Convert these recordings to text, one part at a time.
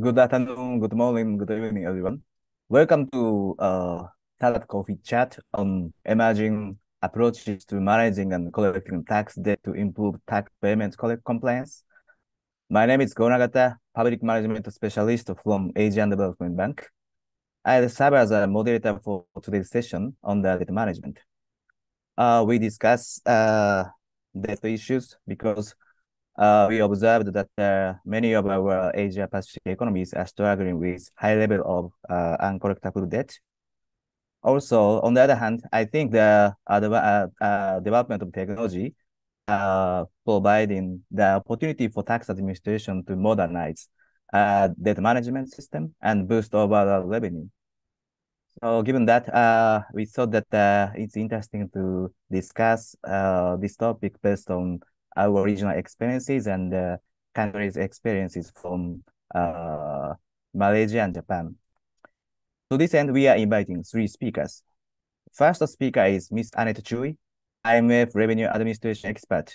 Good afternoon, good morning, good evening, everyone. Welcome to uh, TADAT Coffee Chat on emerging approaches to managing and collecting tax debt to improve tax payment compliance. My name is Go Nagata, Public Management Specialist from Asian Development Bank. I serve as a moderator for today's session on the debt management. Uh, we discuss uh, debt issues because uh, we observed that uh, many of our Asia Pacific economies are struggling with high level of uh, uncollectible debt. Also, on the other hand, I think the uh, uh, development of technology uh, providing the opportunity for tax administration to modernize uh, debt management system and boost overall revenue. So given that, uh, we thought that uh, it's interesting to discuss uh, this topic based on our regional experiences and uh, countries' experiences from uh, Malaysia and Japan. To this end, we are inviting three speakers. First speaker is Ms. Annette Chooi, IMF Revenue Administration expert.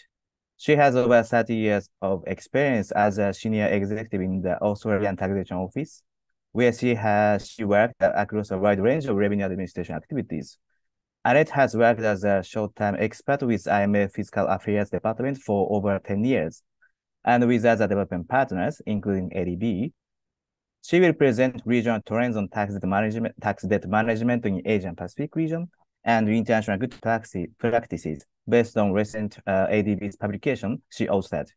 She has over 30 years of experience as a senior executive in the Australian Taxation Office, where she has she worked across a wide range of revenue administration activities. Annette has worked as a short-term expert with IMF Fiscal Affairs Department for over 10 years, and with other development partners, including ADB. She will present regional trends on tax debt management, tax debt management in Asian Pacific region and international good practices based on recent uh, ADB's publication, she authored.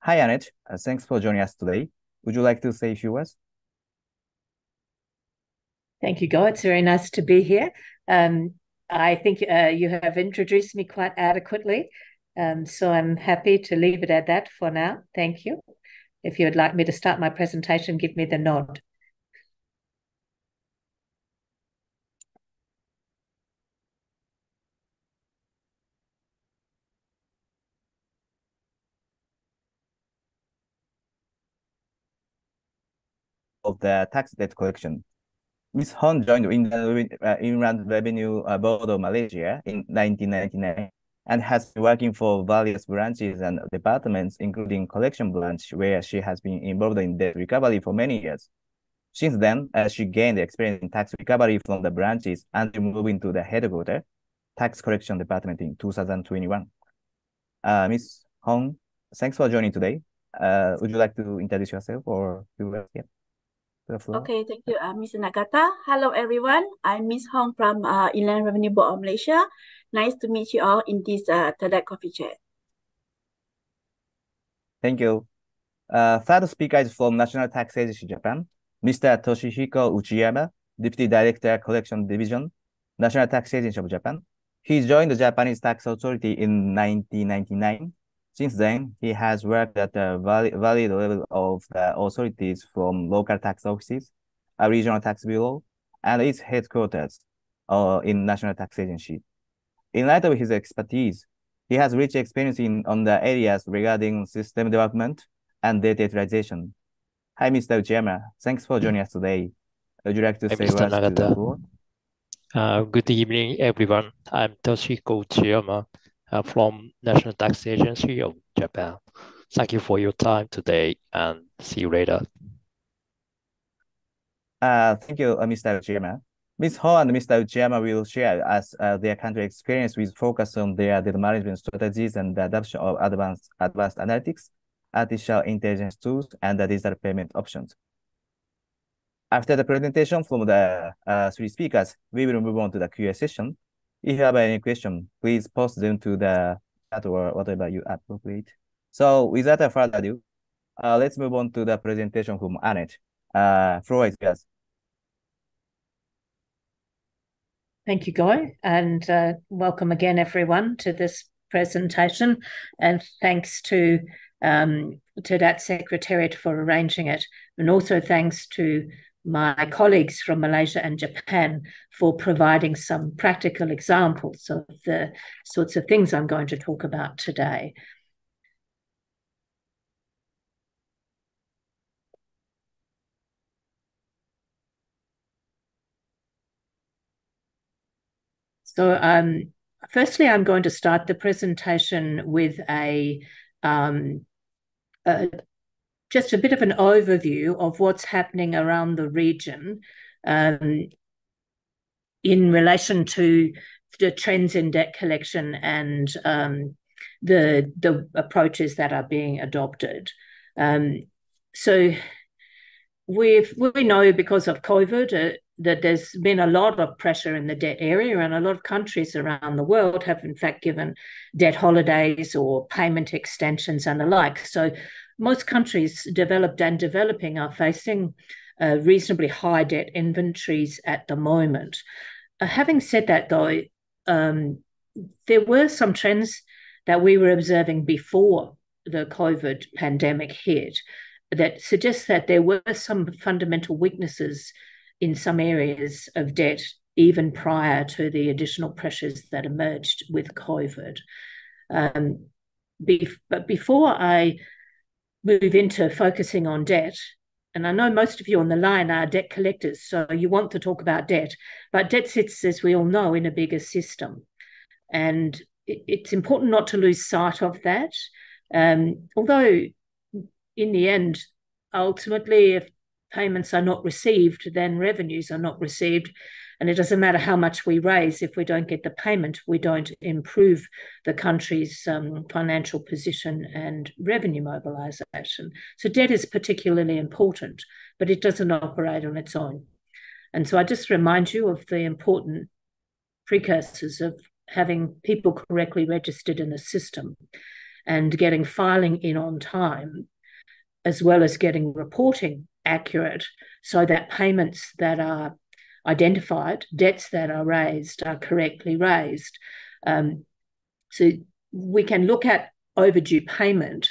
Hi, Annette. Uh, thanks for joining us today. Would you like to say a few words? Thank you, Go. It's very nice to be here. Um, I think uh, you have introduced me quite adequately. Um, so I'm happy to leave it at that for now. Thank you. If you would like me to start my presentation, give me the nod. Of the tax debt collection. Ms. Hong joined the uh, Inland Revenue uh, Board of Malaysia in 1999 and has been working for various branches and departments, including collection branch, where she has been involved in debt recovery for many years. Since then, uh, she gained experience in tax recovery from the branches and moved into the headquarters, tax collection department in 2021. Uh, Ms. Hong, thanks for joining today. Uh, would you like to introduce yourself or do yeah? Okay, thank you, uh, Mr. Nagata. Hello, everyone. I'm Miss Hong from uh, Inland Revenue Board of Malaysia. Nice to meet you all in this uh, TADAT coffee chat. Thank you. Uh, third speaker is from National Tax Agency Japan, Mr. Toshihiko Uchiyama, Deputy Director, Collection Division, National Tax Agency of Japan. He joined the Japanese Tax Authority in 1999 since then, he has worked at the valid, valid level of the authorities from local tax offices, a regional tax bureau, and its headquarters uh, in National Tax Agency. In light of his expertise, he has rich experience in on the areas regarding system development and data utilization. Hi, Mr. Uchiyama. Thanks for joining us today. Would you like to Hi, say Mr. words to the Nagata. floor? Uh, good evening, everyone. I'm Toshiko Uchiyama uh, from National Tax Agency of Japan. Thank you for your time today and see you later. Uh, thank you, uh, Mr. Uchiyama. Ms. Ho and Mr. Uchiyama will share us uh, their country experience with focus on their data management strategies and the adoption of advanced advanced analytics, artificial intelligence tools, and the digital payment options. After the presentation from the uh, three speakers, we will move on to the Q&A session. If you have any question, please post them to the chat or whatever you appropriate. So without further ado, uh, let's move on to the presentation from Annette. Uh, floor is yours. Thank you, Guy, and uh, welcome again, everyone, to this presentation. And thanks to um, to TADAT secretariat for arranging it, and also thanks to my colleagues from Malaysia and Japan for providing some practical examples of the sorts of things I'm going to talk about today. So, um, firstly, I'm going to start the presentation with a, um, a just a bit of an overview of what's happening around the region um, in relation to the trends in debt collection and um, the the approaches that are being adopted. Um, so we we know because of COVID uh, that there's been a lot of pressure in the debt area, and a lot of countries around the world have in fact given debt holidays or payment extensions and the like. So most countries developed and developing are facing uh, reasonably high debt inventories at the moment. Uh, having said that, though, um, there were some trends that we were observing before the COVID pandemic hit that suggests that there were some fundamental weaknesses in some areas of debt even prior to the additional pressures that emerged with COVID. Um, but before I move into focusing on debt, and I know most of you on the line are debt collectors, so you want to talk about debt, but debt sits, as we all know, in a bigger system. And it's important not to lose sight of that. Um, although, in the end, ultimately, if payments are not received, then revenues are not received. And it doesn't matter how much we raise, if we don't get the payment, we don't improve the country's um, financial position and revenue mobilization. So, debt is particularly important, but it doesn't operate on its own. And so, I just remind you of the important precursors of having people correctly registered in the system and getting filing in on time, as well as getting reporting accurate so that payments that are identified, debts that are raised, are correctly raised. Um, so we can look at overdue payment,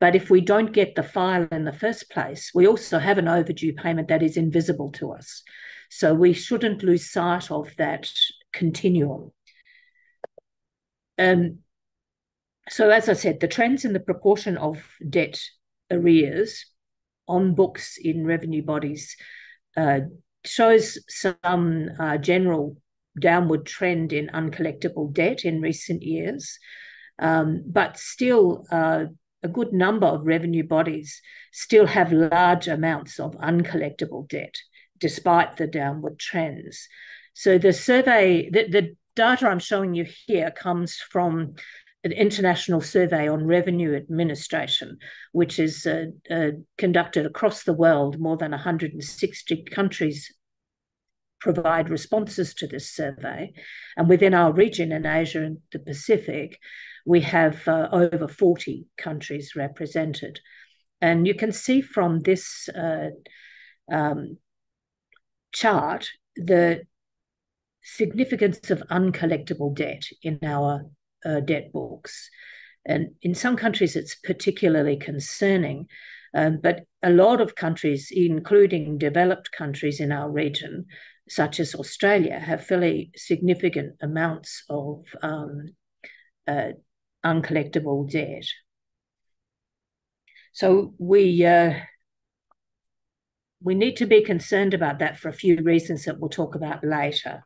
but if we don't get the file in the first place, we also have an overdue payment that is invisible to us. So we shouldn't lose sight of that continuum. Um, so as I said, the trends in the proportion of debt arrears on books in revenue bodies uh, shows some uh, general downward trend in uncollectible debt in recent years, um, but still uh, a good number of revenue bodies still have large amounts of uncollectible debt despite the downward trends. So the survey, the, the data I'm showing you here comes from an international survey on revenue administration, which is uh, uh, conducted across the world. More than 160 countries provide responses to this survey. And within our region in Asia and the Pacific, we have uh, over 40 countries represented. And you can see from this uh, um, chart the significance of uncollectible debt in our uh, debt books. And in some countries, it's particularly concerning. Um, but a lot of countries, including developed countries in our region, such as Australia, have fairly significant amounts of um, uh, uncollectible debt. So we uh, we need to be concerned about that for a few reasons that we'll talk about later.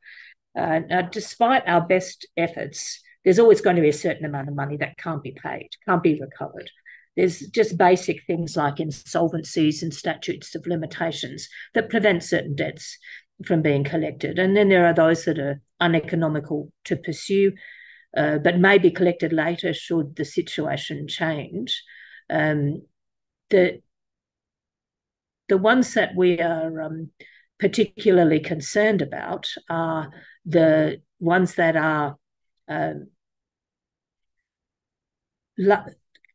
Uh, now, despite our best efforts, there's always going to be a certain amount of money that can't be paid, can't be recovered. There's just basic things like insolvencies and statutes of limitations that prevent certain debts from being collected. And then there are those that are uneconomical to pursue, uh, but may be collected later should the situation change. Um, the the ones that we are um, particularly concerned about are the ones that are um,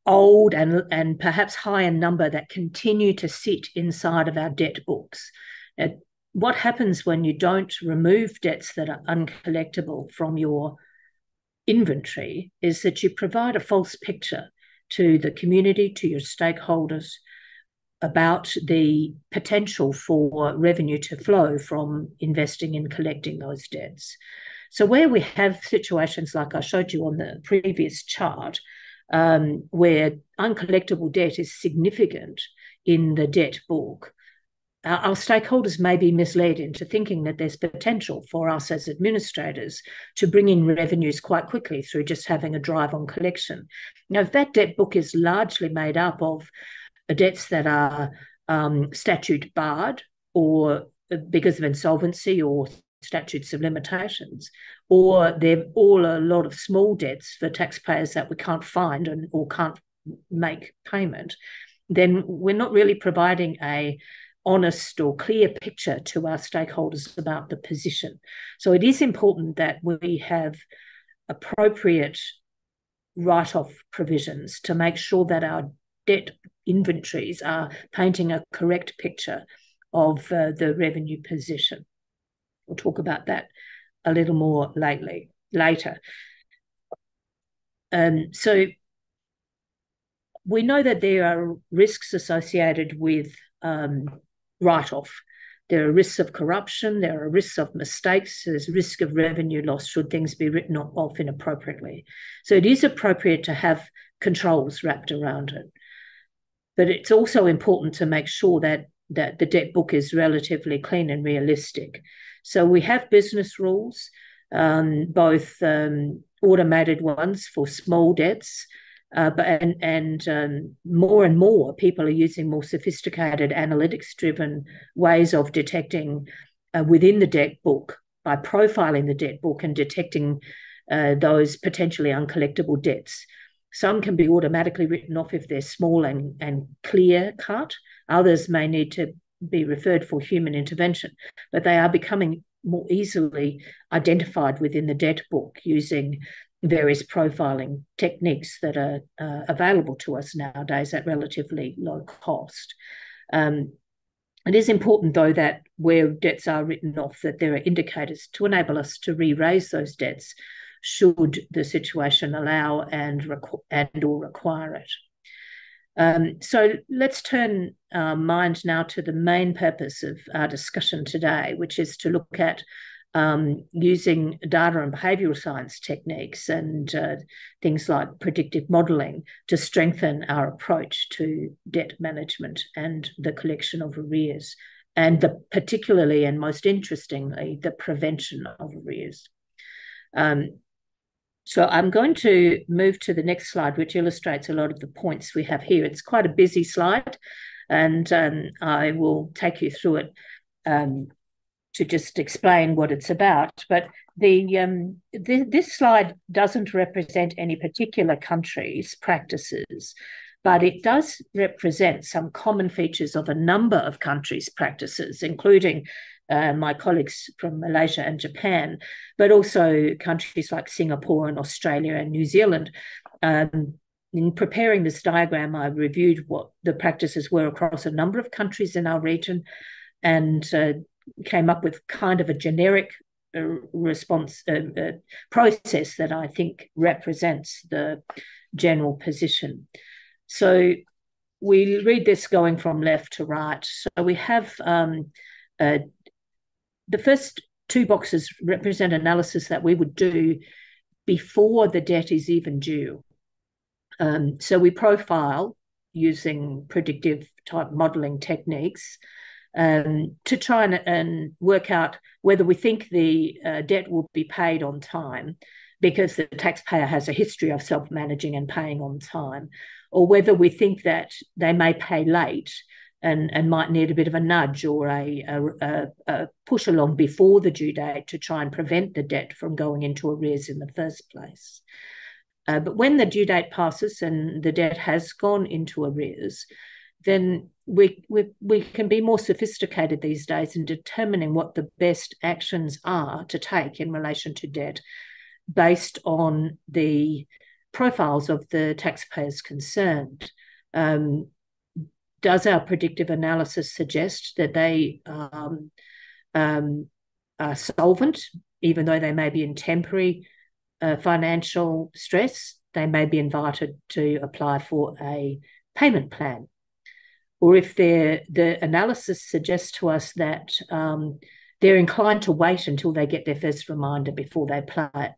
old and and perhaps high in number that continue to sit inside of our debt books. Now, what happens when you don't remove debts that are uncollectible from your inventory is that you provide a false picture to the community, to your stakeholders, about the potential for revenue to flow from investing in collecting those debts. So, where we have situations like I showed you on the previous chart, um, where uncollectible debt is significant in the debt book, our, stakeholders may be misled into thinking that there's potential for us as administrators to bring in revenues quite quickly through just having a drive on collection. Now, if that debt book is largely made up of debts that are um, statute barred or because of insolvency or statutes of limitations, or they're all a lot of small debts for taxpayers that we can't find and or can't make payment, then we're not really providing a honest or clear picture to our stakeholders about the position. So it is important that we have appropriate write-off provisions to make sure that our debt inventories are painting a correct picture of uh, the revenue position. We'll talk about that a little more lately later. Um, so we know that there are risks associated with um, write-off. There are risks of corruption, there are risks of mistakes, there's risk of revenue loss should things be written off inappropriately. So it is appropriate to have controls wrapped around it. But it's also important to make sure that that the debt book is relatively clean and realistic. So we have business rules, um, both um, automated ones for small debts, uh, but and and um, more and more people are using more sophisticated analytics-driven ways of detecting uh, within the debt book by profiling the debt book and detecting uh, those potentially uncollectible debts. Some can be automatically written off if they're small and, and clear cut. Others may need to be referred for human intervention, but they are becoming more easily identified within the debt book using various profiling techniques that are uh, available to us nowadays at relatively low cost. Um, it is important, though, that where debts are written off, that there are indicators to enable us to re-raise those debts should the situation allow and, requ- and or require it. Um, so let's turn our mind now to the main purpose of our discussion today, which is to look at um, using data and behavioural science techniques and uh, things like predictive modelling to strengthen our approach to debt management and the collection of arrears, and the particularly and most interestingly, the prevention of arrears. Um, so I'm going to move to the next slide, which illustrates a lot of the points we have here. It's quite a busy slide, and um, I will take you through it um, to just explain what it's about. But the um, th this slide doesn't represent any particular country's practices, but it does represent some common features of a number of countries' practices, including uh, my colleagues from Malaysia and Japan, but also countries like Singapore and Australia and New Zealand. Um, in preparing this diagram, I reviewed what the practices were across a number of countries in our region and uh, came up with kind of a generic uh, response uh, uh, process that I think represents the general position. So we read this going from left to right. So we have um, the first two boxes represent analysis that we would do before the debt is even due. Um, so we profile using predictive type modeling techniques um, to try and, and, work out whether we think the uh, debt will be paid on time because the taxpayer has a history of self managing and paying on time, or whether we think that they may pay late and, and might need a bit of a nudge or a, a, a, push along before the due date to try and prevent the debt from going into arrears in the first place. Uh, but when the due date passes and the debt has gone into arrears, then we, we, we can be more sophisticated these days in determining what the best actions are to take in relation to debt based on the profiles of the taxpayers concerned. Um, does our predictive analysis suggest that they um, um, are solvent, even though they may be in temporary uh, financial stress? They may be invited to apply for a payment plan. Or if the analysis suggests to us that um, they're inclined to wait until they get their first reminder before they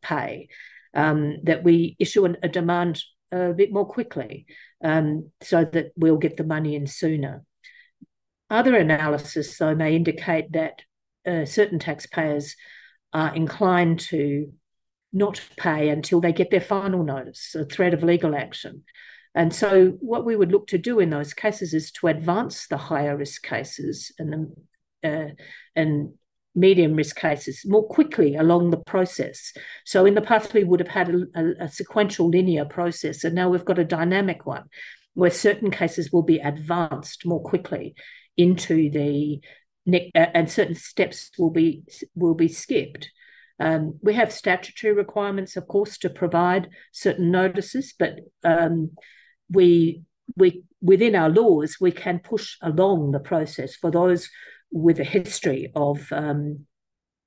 pay, um, that we issue a demand a bit more quickly um, so that we'll get the money in sooner. Other analysis, though, may indicate that uh, certain taxpayers are inclined to not pay until they get their final notice, a threat of legal action. And so, what we would look to do in those cases is to advance the higher risk cases and uh, and medium risk cases more quickly along the process. So, in the past, we would have had a, a, a sequential linear process, and now we've got a dynamic one where certain cases will be advanced more quickly into the and certain steps will be will be skipped. Um, we have statutory requirements, of course, to provide certain notices, but um, we we within our laws we can push along the process for those with a history of um,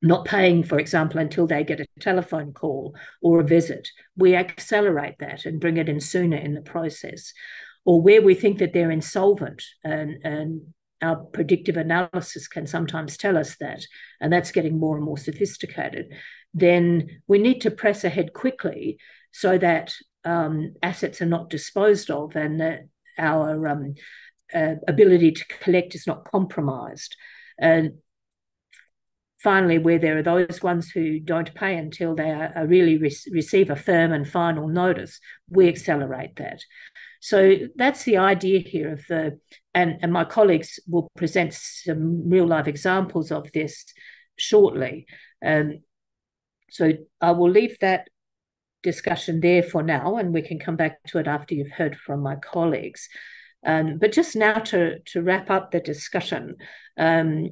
not paying, for example, until they get a telephone call or a visit. We accelerate that and bring it in sooner in the process. Or where we think that they're insolvent and, and our predictive analysis can sometimes tell us that, and that's getting more and more sophisticated, then we need to press ahead quickly so that um, assets are not disposed of and that our um, uh, ability to collect is not compromised. And finally, where there are those ones who don't pay until they are, are really re- receive a firm and final notice, we accelerate that. So that's the idea here of the, and, and my colleagues will present some real life examples of this shortly. Um, so I will leave that discussion there for now, and we can come back to it after you've heard from my colleagues. Um, but just now to, to wrap up the discussion, um,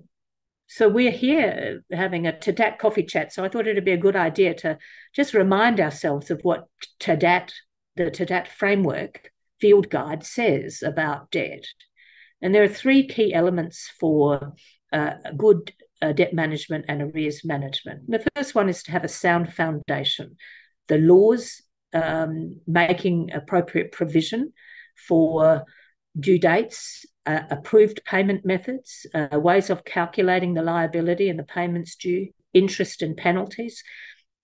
so we're here having a TADAT coffee chat. So I thought it'd be a good idea to just remind ourselves of what TADAT, the TADAT framework field guide says about debt. And there are three key elements for uh, good uh, debt management and arrears management. The first one is to have a sound foundation. The laws um, making appropriate provision for due dates, uh, approved payment methods, uh, ways of calculating the liability and the payments due, interest and penalties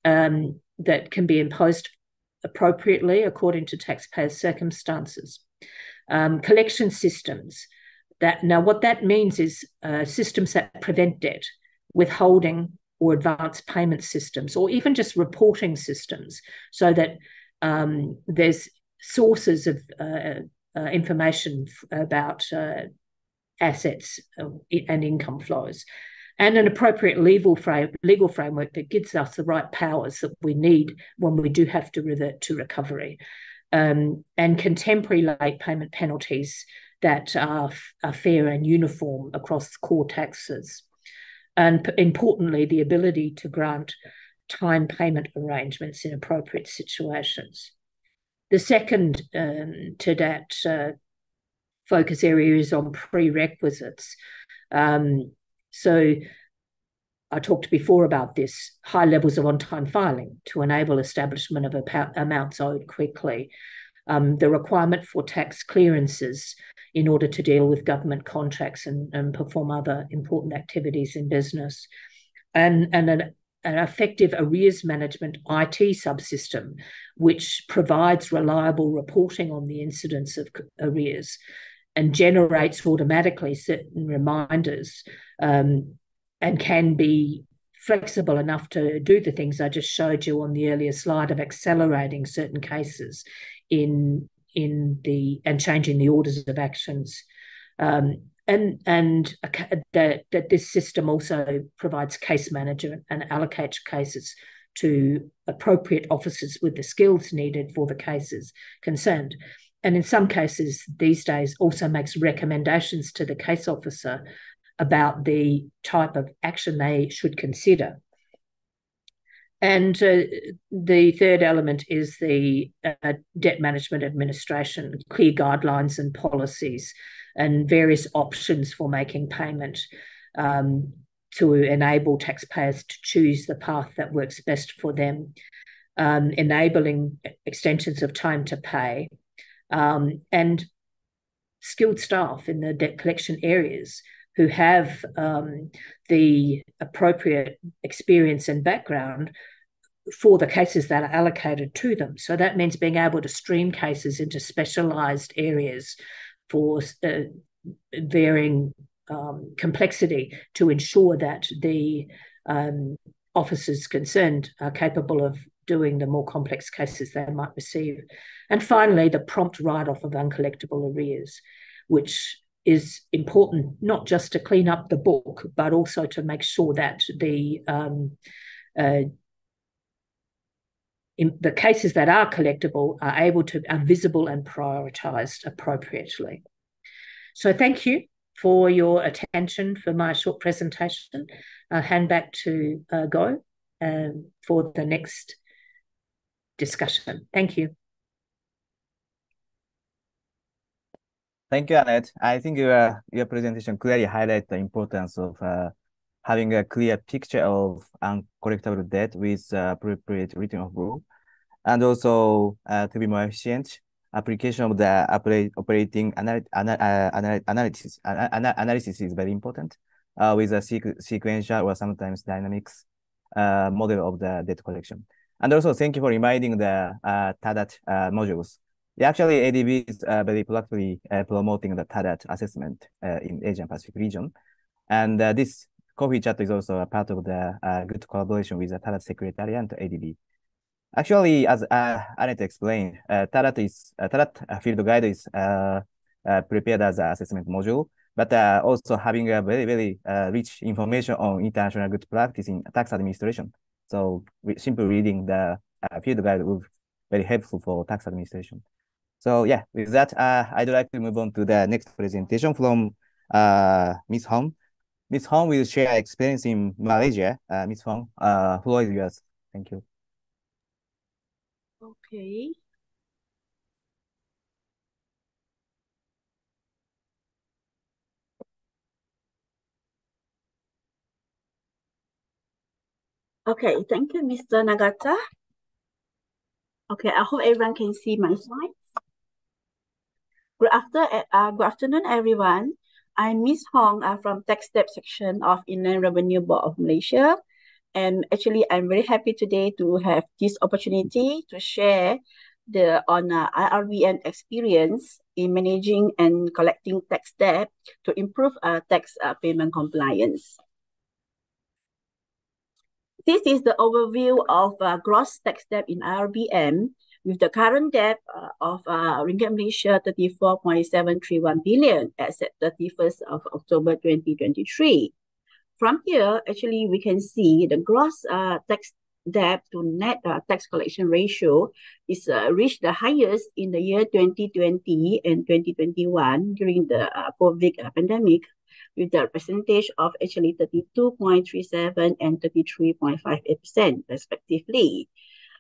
um, that can be imposed appropriately according to taxpayers' circumstances. Um, collection systems. That now, what that means is uh, systems that prevent debt, withholding or advanced payment systems, or even just reporting systems, so that um, there's sources of uh, uh, information about uh, assets uh, and income flows and an appropriate legal frame, legal framework that gives us the right powers that we need when we do have to revert to recovery, um, and contemporary late payment penalties that are, are fair and uniform across core taxes, and importantly, the ability to grant time payment arrangements in appropriate situations. The second um, that uh, focus area is on prerequisites. Um, so I talked before about this high levels of on time filing to enable establishment of amounts owed quickly, um, the requirement for tax clearances in order to deal with government contracts and, and perform other important activities in business, and, and an, an effective arrears management IT subsystem, which provides reliable reporting on the incidence of arrears and generates automatically certain reminders um, and can be flexible enough to do the things I just showed you on the earlier slide of accelerating certain cases in in the and changing the orders of actions. Um, and and that that this system also provides case management and allocates cases to appropriate officers with the skills needed for the cases concerned. And in some cases, these days also makes recommendations to the case officer about the type of action they should consider. And uh, the third element is the uh, debt management administration, clear guidelines and policies, and various options for making payment um, to enable taxpayers to choose the path that works best for them, um, enabling extensions of time to pay, um, and skilled staff in the debt collection areas who have um, the appropriate experience and background for the cases that are allocated to them. So that means being able to stream cases into specialised areas for uh, varying um, complexity to ensure that the um, officers concerned are capable of doing the more complex cases they might receive. And finally, the prompt write off of uncollectible arrears, which is important not just to clean up the book, but also to make sure that the um, uh, the cases that are collectible are able to are visible and prioritized appropriately. So thank you for your attention for my short presentation. I'll hand back to uh, Go um, for the next discussion. Thank you. Thank you, Annette. I think your your presentation clearly highlights the importance of uh, having a clear picture of uncollectible debt with uh, appropriate written off rule, and also uh, to be more efficient, application of the operating anal anal anal analysis anal analysis is very important uh, with a sequ sequential or sometimes dynamics uh, model of the debt collection. And also, thank you for reminding the uh, TADAT uh, modules. Yeah, actually, ADB is uh, very proactively uh, promoting the TADAT assessment uh, in Asian Pacific region. And uh, this coffee chat is also a part of the uh, good collaboration with the TADAT Secretariat and ADB. Actually, as uh, Annette explained, uh, TADAT, is, uh, TADAT field guide is prepared as an assessment module, but also having a very, very rich information on international good practice in tax administration. So simply reading the field guide will be very helpful for tax administration. So yeah, with that, uh, I'd like to move on to the next presentation from uh, Ms. Hong. Ms. Hong will share experience in Malaysia. Uh, Ms. Hong, uh, floor is yours. Thank you. Okay. Okay, thank you, Mr. Nagata. Okay, I hope everyone can see my slides. Good, after, uh, good afternoon, everyone. I'm Miss Hong uh, from Tax Debt section of Inland Revenue Board of Malaysia. And actually, I'm very happy today to have this opportunity to share the on uh, IRBM experience in managing and collecting tax debt to improve uh, tax uh, payment compliance. This is the overview of uh, gross tax debt in IRBM with the current debt uh, of uh, Ringgit Malaysia 34.731 billion as at 31st of October 2023. From here, actually, we can see the gross uh, tax debt to net uh, tax collection ratio is uh, reached the highest in the year 2020 and 2021 during the uh, COVID uh, pandemic with the percentage of actually 32.37 and 33.58% respectively.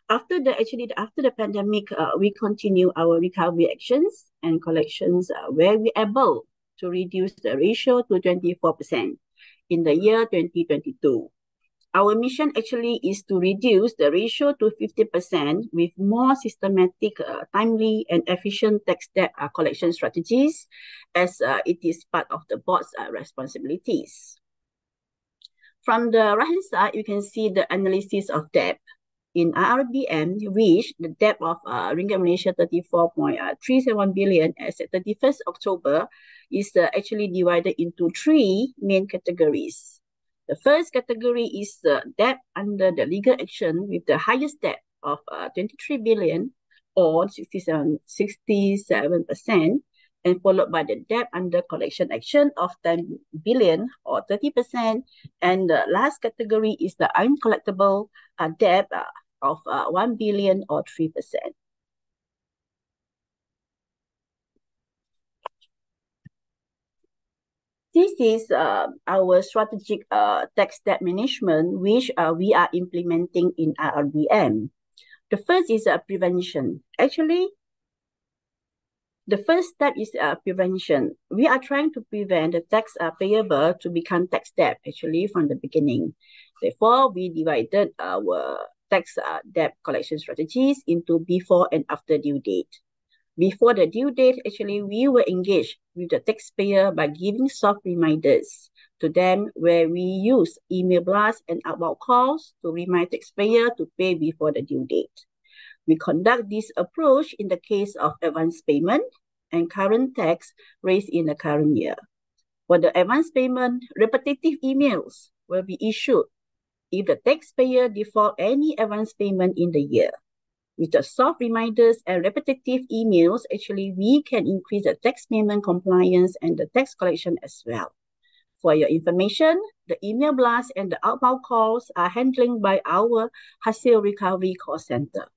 After the actually after the pandemic, uh, we continue our recovery actions and collections uh, where we able to reduce the ratio to 24% in the year 2022. Our mission actually is to reduce the ratio to 50% with more systematic, uh, timely, and efficient tax debt uh, collection strategies as uh, it is part of the board's uh, responsibilities. From the right-hand side, you can see the analysis of debt. In IRBM, which the debt of uh, Ringgit Malaysia 34.371 billion as at 31st October is uh, actually divided into three main categories. The first category is the debt under the legal action with the highest debt of uh, 23 billion or 67, 67%, and followed by the debt under collection action of 10 billion or 30%. And the last category is the uncollectible uh, debt uh, of uh, 1 billion or 3%. This is uh, our strategic uh, tax debt management, which uh, we are implementing in IRBM. The first is uh, prevention. Actually, the first step is uh, prevention. We are trying to prevent the tax uh, payable to become tax debt actually from the beginning. Therefore, we divided our tax uh, debt collection strategies into before and after due date. Before the due date, actually, we were engaged with the taxpayer by giving soft reminders to them where we use email blasts and outbound calls to remind taxpayer to pay before the due date. We conduct this approach in the case of advance payment and current tax raised in the current year. For the advance payment, repetitive emails will be issued if the taxpayer default any advance payment in the year. With the soft reminders and repetitive emails, actually, we can increase the tax payment compliance and the tax collection as well. For your information, the email blast and the outbound calls are handling by our Hasil Recovery Call Center.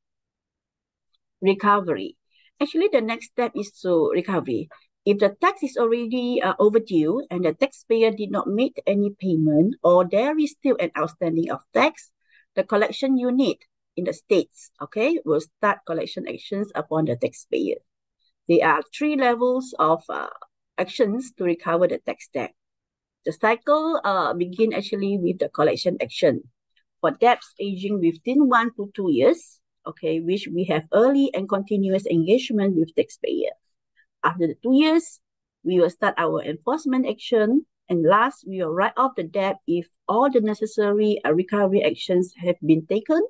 Recovery. Actually, the next step is to recovery. If the tax is already uh, overdue and the taxpayer did not make any payment or there is still an outstanding of tax, the collection unit in the states, okay, will start collection actions upon the taxpayer. There are three levels of uh, actions to recover the tax debt. The cycle uh, begin actually with the collection action. For debts aging within one to two years, okay, which we have early and continuous engagement with taxpayer. After the two years, we will start our enforcement action. And last, we will write off the debt if all the necessary uh, recovery actions have been taken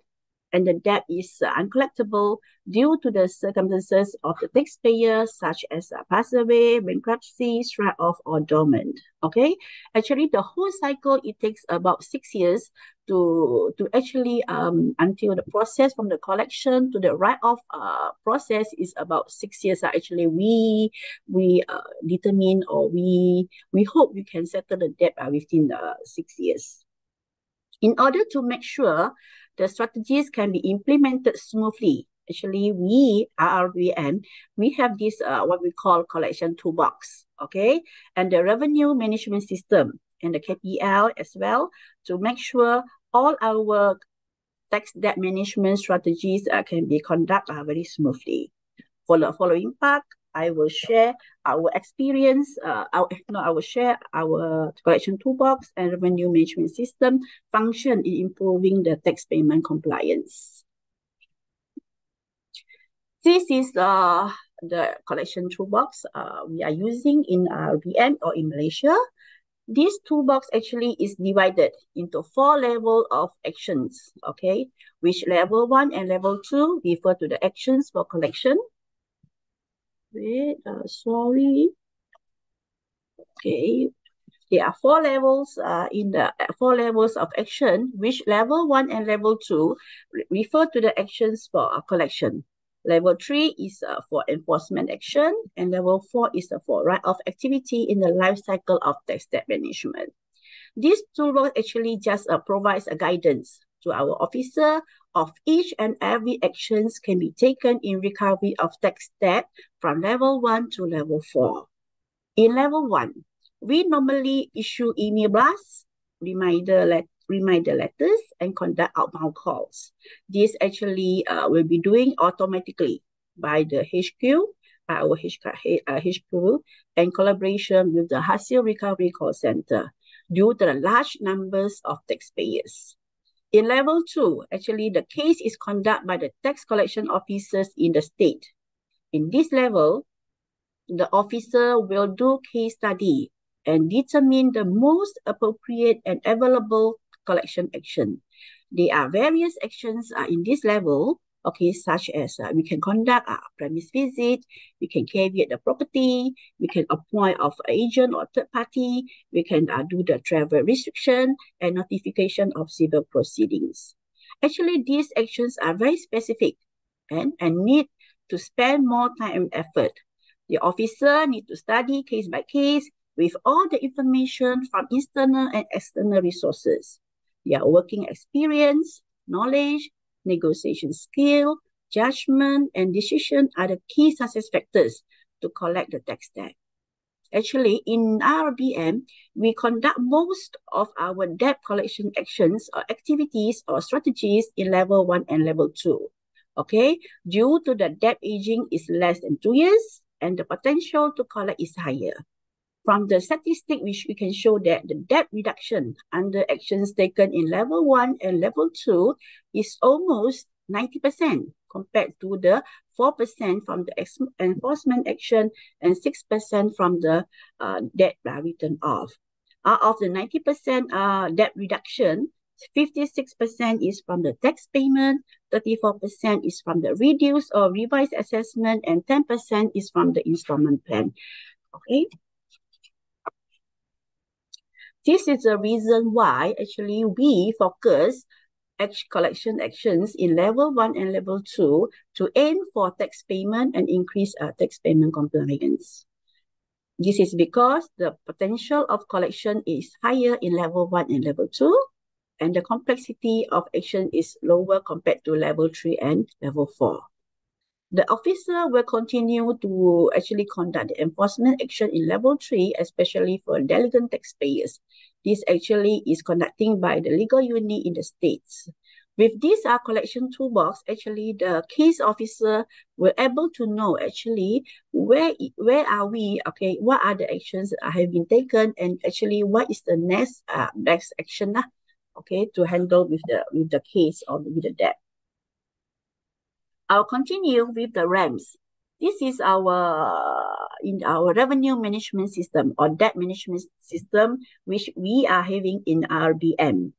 and the debt is uh, uncollectible due to the circumstances of the taxpayer, such as uh, pass away, bankruptcy, strike off, or dormant. Okay, actually, the whole cycle it takes about six years to to actually um until the process from the collection to the write off uh process is about six years. Uh, actually, we we uh, determine or we we hope we can settle the debt uh, within the six years. In order to make sure the strategies can be implemented smoothly. Actually, we, IRBM, we have this, uh, what we call collection toolbox, okay? And the revenue management system and the KPL as well to make sure all our tax debt management strategies uh, can be conducted uh, very smoothly. For the following part, I will share our experience. Uh, our, no, I will share our collection toolbox and revenue management system function in improving the tax payment compliance. This is uh, the collection toolbox uh, we are using in IRBM or in Malaysia. This toolbox actually is divided into four level of actions, okay? Which level one and level two refer to the actions for collection wait, uh, sorry. Okay, there are four levels uh, in the uh, four levels of action, which level one and level two re refer to the actions for a collection. Level three is uh, for enforcement action, and level four is uh, for write-off activity in the life cycle of tax debt management. This toolbox actually just uh, provides a guidance to our officer of each and every actions can be taken in recovery of tax debt from level 1 to level 4. In level 1, we normally issue email blasts, reminder, let, reminder letters, and conduct outbound calls. This actually uh, will be doing automatically by the HQ, by our HQ, uh, HQ and collaboration with the Hasil Recovery Call Center due to the large numbers of taxpayers. In level two, actually the case is conducted by the tax collection officers in the state. In this level, the officer will do case study and determine the most appropriate and available collection action. There are various actions uh, in this level okay, such as uh, we can conduct a premise visit, we can caveat the property, we can appoint of agent or third party, we can uh, do the travel restriction and notification of civil proceedings. Actually, these actions are very specific and, and need to spend more time and effort. The officer need to study case by case with all the information from internal and external resources. Their working experience, knowledge, negotiation skill, judgment, and decision are the key success factors to collect the tax debt. Actually, in IRBM, we conduct most of our debt collection actions or activities or strategies in level one and level two. Okay, due to the debt aging is less than two years and the potential to collect is higher. From the statistic, which we can show that the debt reduction under actions taken in level one and level two is almost 90% compared to the 4% from the ex- enforcement action and 6% from the uh, debt written off. Out of the 90% uh, debt reduction, 56% is from the tax payment, 34% is from the reduced or revised assessment, and 10% is from the installment plan. Okay. This is the reason why actually we focus collection actions in level one and level two to aim for tax payment and increase uh, tax payment compliance. This is because the potential of collection is higher in level one and level two, and the complexity of action is lower compared to level three and level four. The officer will continue to actually conduct the enforcement action in level three, especially for delinquent taxpayers. This actually is conducting by the legal unit in the states. With this uh, collection toolbox, actually the case officer will able to know actually where where are we, okay, what are the actions that have been taken and actually what is the next uh, next action, uh, okay, to handle with the with the case or with the debt. I'll continue with the RAMS. This is our in our revenue management system or debt management system, which we are having in IRBM.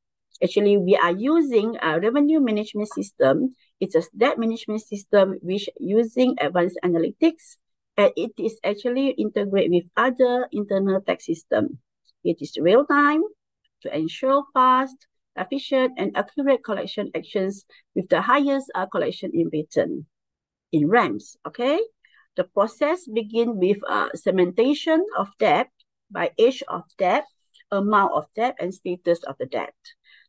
Actually, we are using a revenue management system. It's a debt management system which using advanced analytics, and it is actually integrate with other internal tax system. It is real time to ensure fast, efficient and accurate collection actions with the highest uh, collection in return in RAMS, okay? The process begin with uh, segmentation of debt by age of debt, amount of debt, and status of the debt.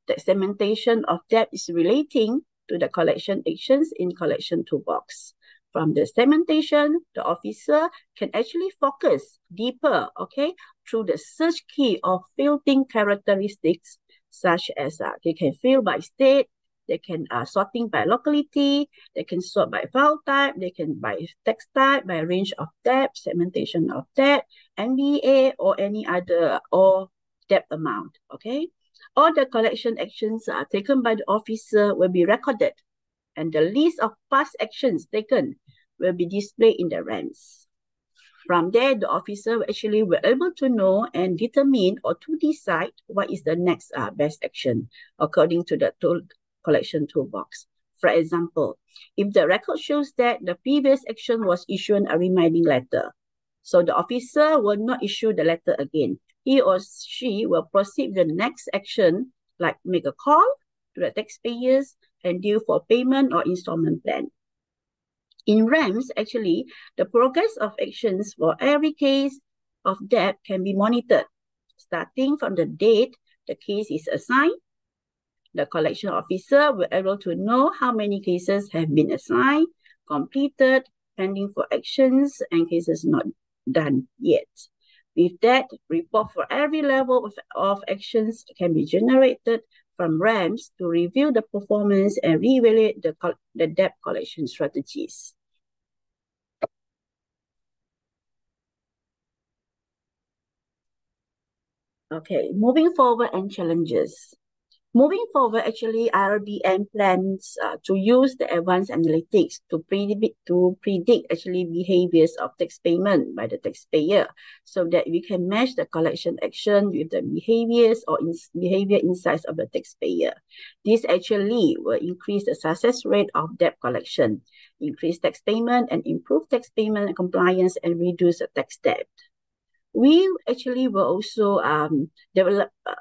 The segmentation of debt is relating to the collection actions in collection toolbox. From the segmentation, the officer can actually focus deeper, okay, through the search key of filtering characteristics such as uh, they can fill by state, they can uh, sorting by locality, they can sort by file type, they can by text type, by range of debt, segmentation of debt, MBA, or any other, or debt amount, okay? All the collection actions are taken by the officer will be recorded and the list of past actions taken will be displayed in the RAMS. From there, the officer actually were able to know and determine or to decide what is the next uh, best action according to the tool collection toolbox. For example, if the record shows that the previous action was issuing a reminding letter, so the officer will not issue the letter again. He or she will proceed the next action like make a call to the taxpayers and due for payment or installment plan. In RAMS, actually, the progress of actions for every case of debt can be monitored, starting from the date the case is assigned. The collection officer will able to know how many cases have been assigned, completed, pending for actions, and cases not done yet. With that, report for every level of, of actions can be generated from RAMS to review the performance and reevaluate the, the debt collection strategies. Okay, moving forward and challenges. Moving forward, actually, IRBM plans uh, to use the advanced analytics to predict to predict actually behaviors of tax payment by the taxpayer, so that we can match the collection action with the behaviors or in behavior insights of the taxpayer. This actually will increase the success rate of debt collection, increase tax payment, and improve tax payment compliance and reduce the tax debt we actually will also um, develop uh,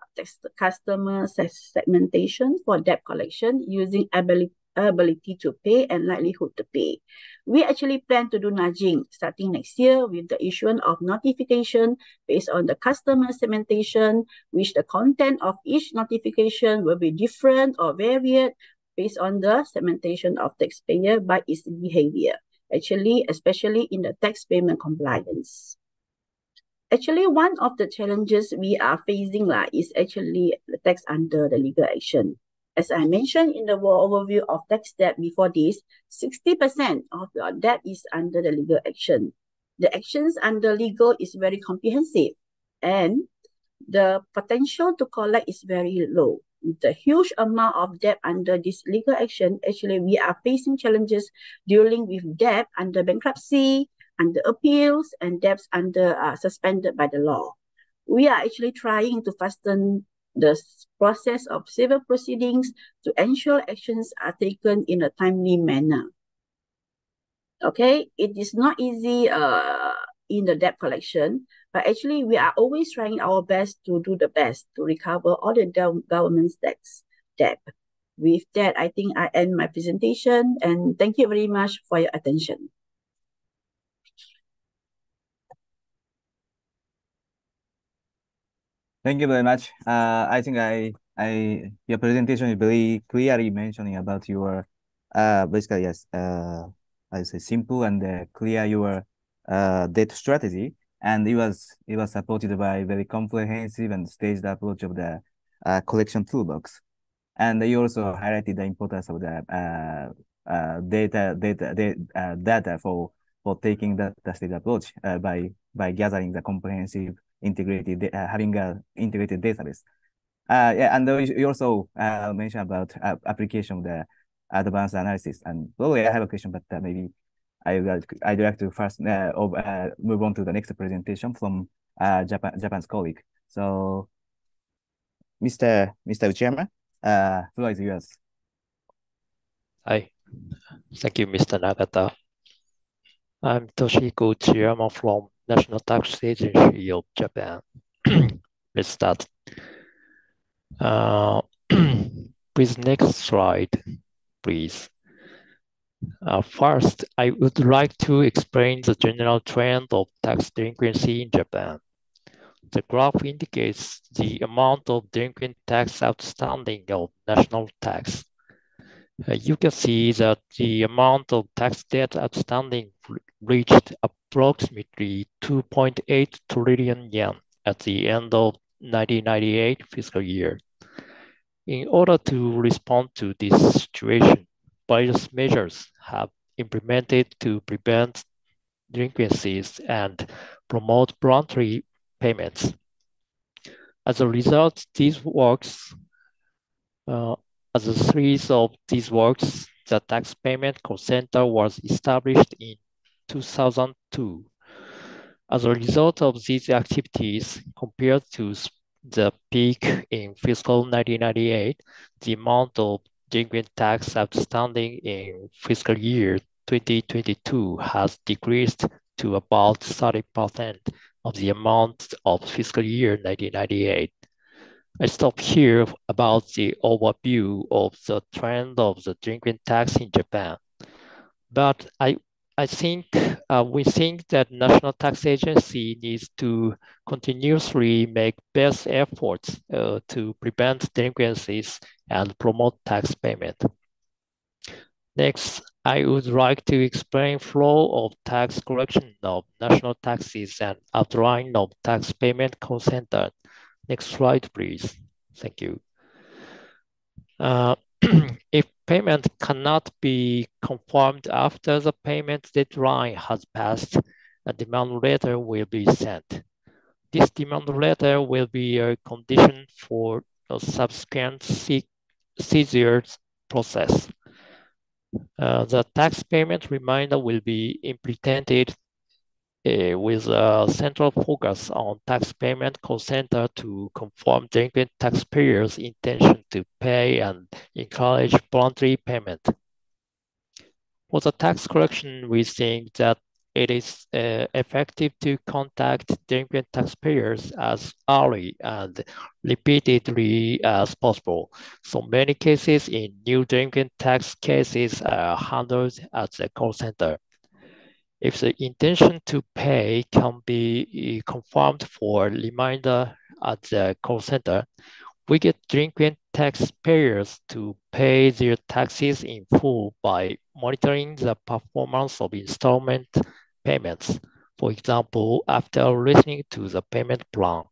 customer segmentation for debt collection using ability, ability to pay and likelihood to pay. We actually plan to do nudging starting next year with the issuance of notification based on the customer segmentation, which the content of each notification will be different or varied based on the segmentation of taxpayer by its behavior. Actually, especially in the tax payment compliance actually one of the challenges we are facing la, is actually the tax under the legal action. As I mentioned in the overview of tax debt before this, 60% of your debt is under the legal action. The actions under legal is very comprehensive and the potential to collect is very low. The huge amount of debt under this legal action, actually we are facing challenges dealing with debt under bankruptcy, under appeals and debts under uh, suspended by the law. We are actually trying to fasten the process of civil proceedings to ensure actions are taken in a timely manner. Okay, it is not easy uh, in the debt collection. But actually, we are always trying our best to do the best to recover all the government's debts, debt. With that, I think I end my presentation and thank you very much for your attention. Thank you very much. Uh, I think I, I, your presentation is very clearly mentioning about your, uh, basically yes, uh, I say simple and uh, clear your uh debt strategy, and it was it was supported by very comprehensive and staged approach of the uh, collection toolbox. And you also highlighted the importance of the uh, uh, data data data, uh, data for for taking that, that stage approach uh, by by gathering the comprehensive integrated uh, having a integrated database. Uh, yeah, and you also uh, mentioned about uh, application of the advanced analysis. And probably I have a question, but uh, maybe I would I'd like to first uh, uh, move on to the next presentation from uh, Japan Japan's colleague. So, Mr. Mr. Uchiyama, uh, floor is yours. Hi, thank you, Mr. Nagata. I'm Toshihiko Uchiyama from National Tax Agency of Japan. Let's start. Uh, please, next slide, please. Uh, first, I would like to explain the general trend of tax delinquency in Japan. The graph indicates the amount of delinquent tax outstanding of national tax. Uh, you can see that the amount of tax debt outstanding reached approximately 2.8 trillion yen at the end of 1998 fiscal year. In order to respond to this situation, various measures have implemented to prevent delinquencies and promote voluntary payments. As a result, these works, uh, as a series of these works, the tax payment call center was established in 2002. As a result of these activities, compared to the peak in fiscal 1998, the amount of delinquent tax outstanding in fiscal year 2022 has decreased to about 30% of the amount of fiscal year 1998. I stop here about the overview of the trend of the drinking tax in Japan. But I, I think uh, we think that National Tax Agency needs to continuously make best efforts uh, to prevent delinquencies and promote tax payment. Next, I would like to explain flow of tax collection of national taxes and outline of tax payment center. Next slide, please. Thank you. Uh, if payment cannot be confirmed after the payment deadline has passed, a demand letter will be sent. This demand letter will be a condition for a subsequent seizure process. Uh, the tax payment reminder will be implemented uh, with a central focus on tax payment call center to confirm delinquent taxpayers' intention to pay and encourage voluntary payment. For the tax collection, we think that it is uh, effective to contact delinquent taxpayers as early and repeatedly as possible. So many cases in new delinquent tax cases are handled at the call center. If the intention to pay can be eh, confirmed for reminder at the call center, we get delinquent taxpayers to pay their taxes in full by monitoring the performance of installment payments, for example, after listening to the payment plan.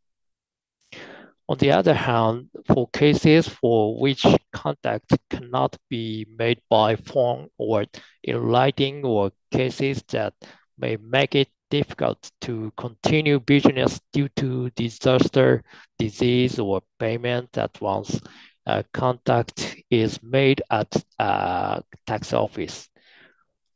On the other hand, for cases for which contact cannot be made by phone or in writing or cases that may make it difficult to continue business due to disaster, disease, or payment at once, uh, contact is made at a tax office.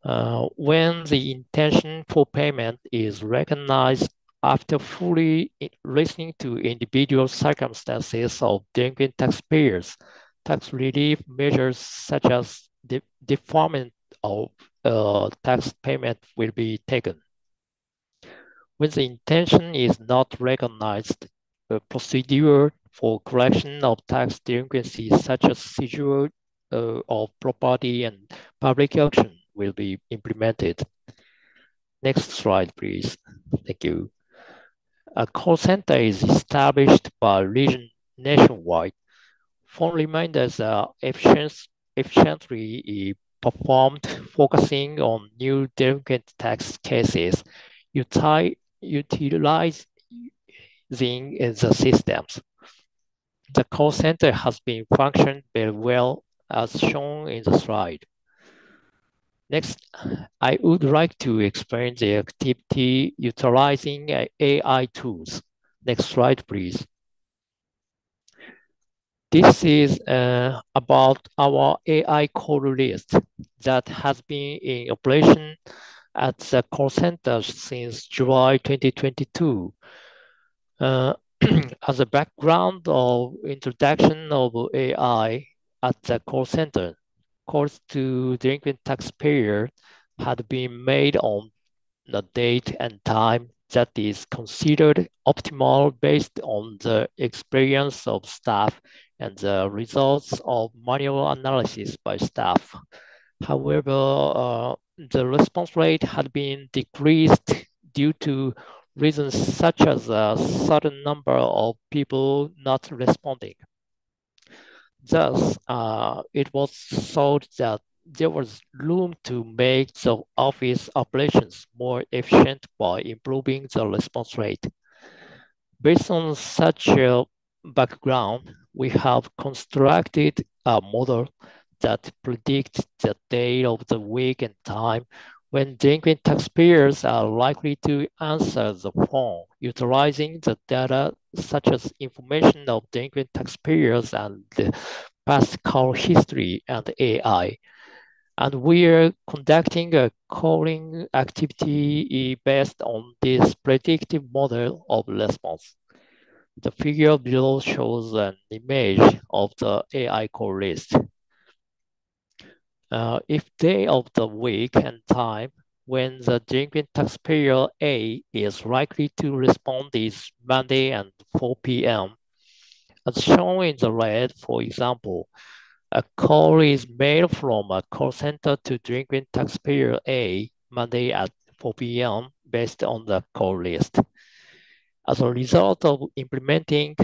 Uh, when the intention for payment is recognized after fully listening to individual circumstances of delinquent taxpayers, tax relief measures such as the deferment of uh, tax payment will be taken. when the intention is not recognized, a procedure for collection of tax delinquencies such as seizure uh, of property and public auction will be implemented. Next slide, please. Thank you. A call center is established by region nationwide. Phone reminders are efficiently performed, focusing on new delinquent tax cases, utilizing the systems. The call center has been functioned very well as shown in the slide. Next, I would like to explain the activity utilizing AI tools. Next slide, please. This is uh, about our AI call list that has been in operation at the call center since July 2022. Uh, as a background of introduction of AI at the call center, calls to delinquent taxpayer had been made on the date and time that is considered optimal based on the experience of staff and the results of manual analysis by staff. However, uh, the response rate had been decreased due to reasons such as a certain number of people not responding. Thus, uh, it was thought that there was room to make the office operations more efficient by improving the response rate. Based on such a background, we have constructed a model that predicts the day of the week and time when delinquent taxpayers are likely to answer the phone, utilizing the data such as information of delinquent taxpayers and past call history and AI. And we are conducting a calling activity based on this predictive model of response. The figure below shows an image of the AI call list. Uh, if day of the week and time when the delinquent taxpayer A is likely to respond is Monday and 4 p.m. As shown in the red, for example, a call is made from a call center to drinking taxpayer A Monday at 4 p.m. based on the call list. As a result of implementing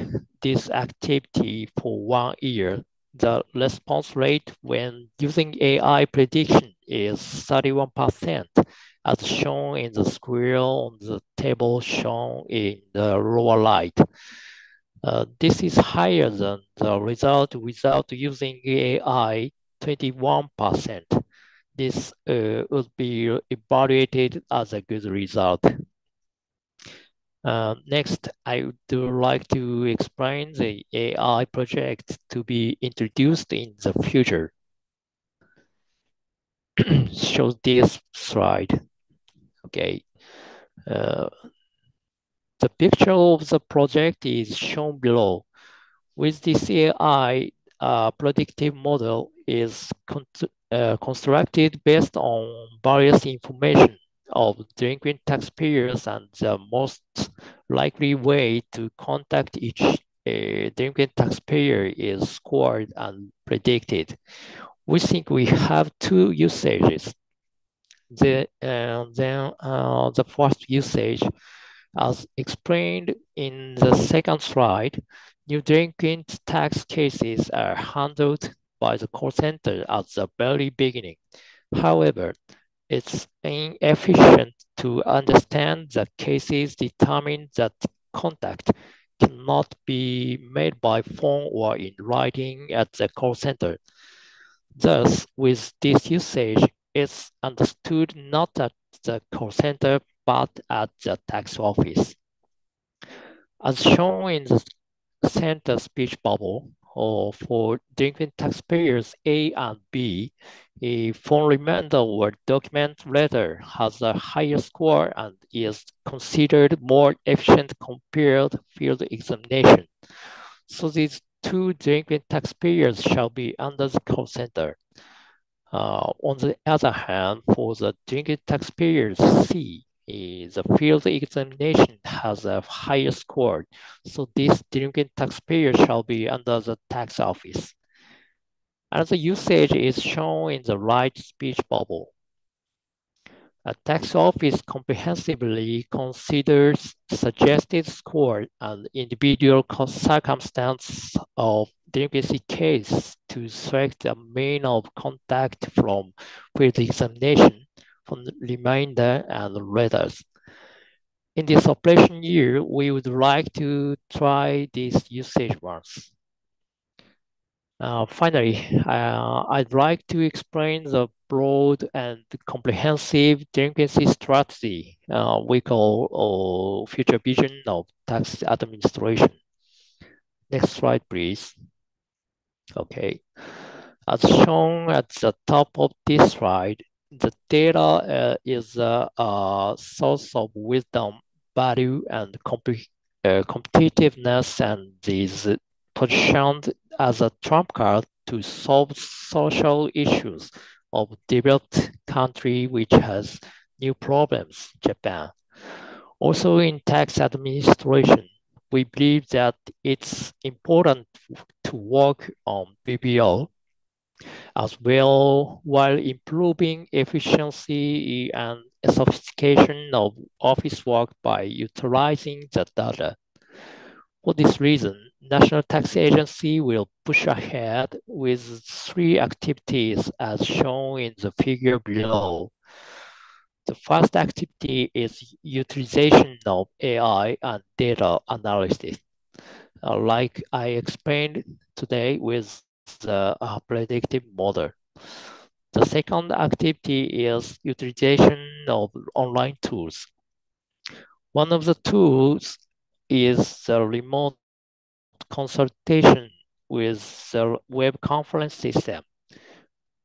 this activity for one year, the response rate when using AI prediction is 31%, as shown in the square on the table shown in the lower right. Uh, this is higher than the result without using AI, 21%. This uh, would be evaluated as a good result. Uh, next, I would like to explain the AI project to be introduced in the future. Show this slide. Okay. Uh, the picture of the project is shown below. With this AI, uh, predictive model is con uh, constructed based on various information of delinquent taxpayers and the most likely way to contact each uh, delinquent taxpayer is scored and predicted. We think we have two usages. The, uh, then uh, the first usage, as explained in the second slide, new delinquent tax cases are handled by the call center at the very beginning. However, it's inefficient to understand that cases determine that contact cannot be made by phone or in writing at the call center. Thus, with this usage, it's understood not at the call center, but at the tax office. As shown in the center speech bubble, or for delinquent taxpayers A and B, a phone reminder or document letter has a higher score and is considered more efficient compared to field examination. So these two delinquent taxpayers shall be under the call center. Uh, on the other hand, for the delinquent taxpayers C, the field examination has a higher score, so this delinquent taxpayer shall be under the tax office. Another usage is shown in the right speech bubble. A tax office comprehensively considers suggested score and individual circumstance of delinquency case to select a main of contact from field examination from reminder and letters. In this operation year, we would like to try this usage once. Uh, finally, uh, I'd like to explain the broad and comprehensive delinquency strategy uh, we call uh, future vision of tax administration. Next slide, please. Okay. As shown at the top of this slide, the data uh, is a, a, source of wisdom, value, and uh, competitiveness, and is positioned as a trump card to solve social issues of developed country which has new problems, Japan. Also in tax administration, we believe that it's important to work on BBO as well while improving efficiency and sophistication of office work by utilizing the data. For this reason, National Tax Agency will push ahead with three activities as shown in the figure below. The first activity is utilization of AI and data analysis. Uh, like I explained today with the uh, predictive model. The second activity is utilization of online tools. One of the tools is the remote consultation with the web conference system.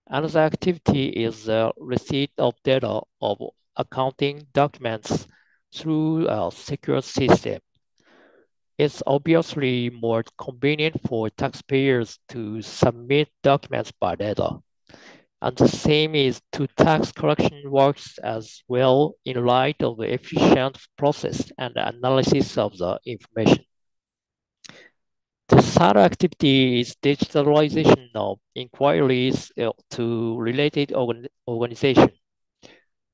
Another activity is the receipt of data of accounting documents through a secure system. It's obviously more convenient for taxpayers to submit documents by data. And the same is to tax collection works as well in light of the efficient process and analysis of the information. The third activity is digitalization of inquiries uh, to related organ organizations.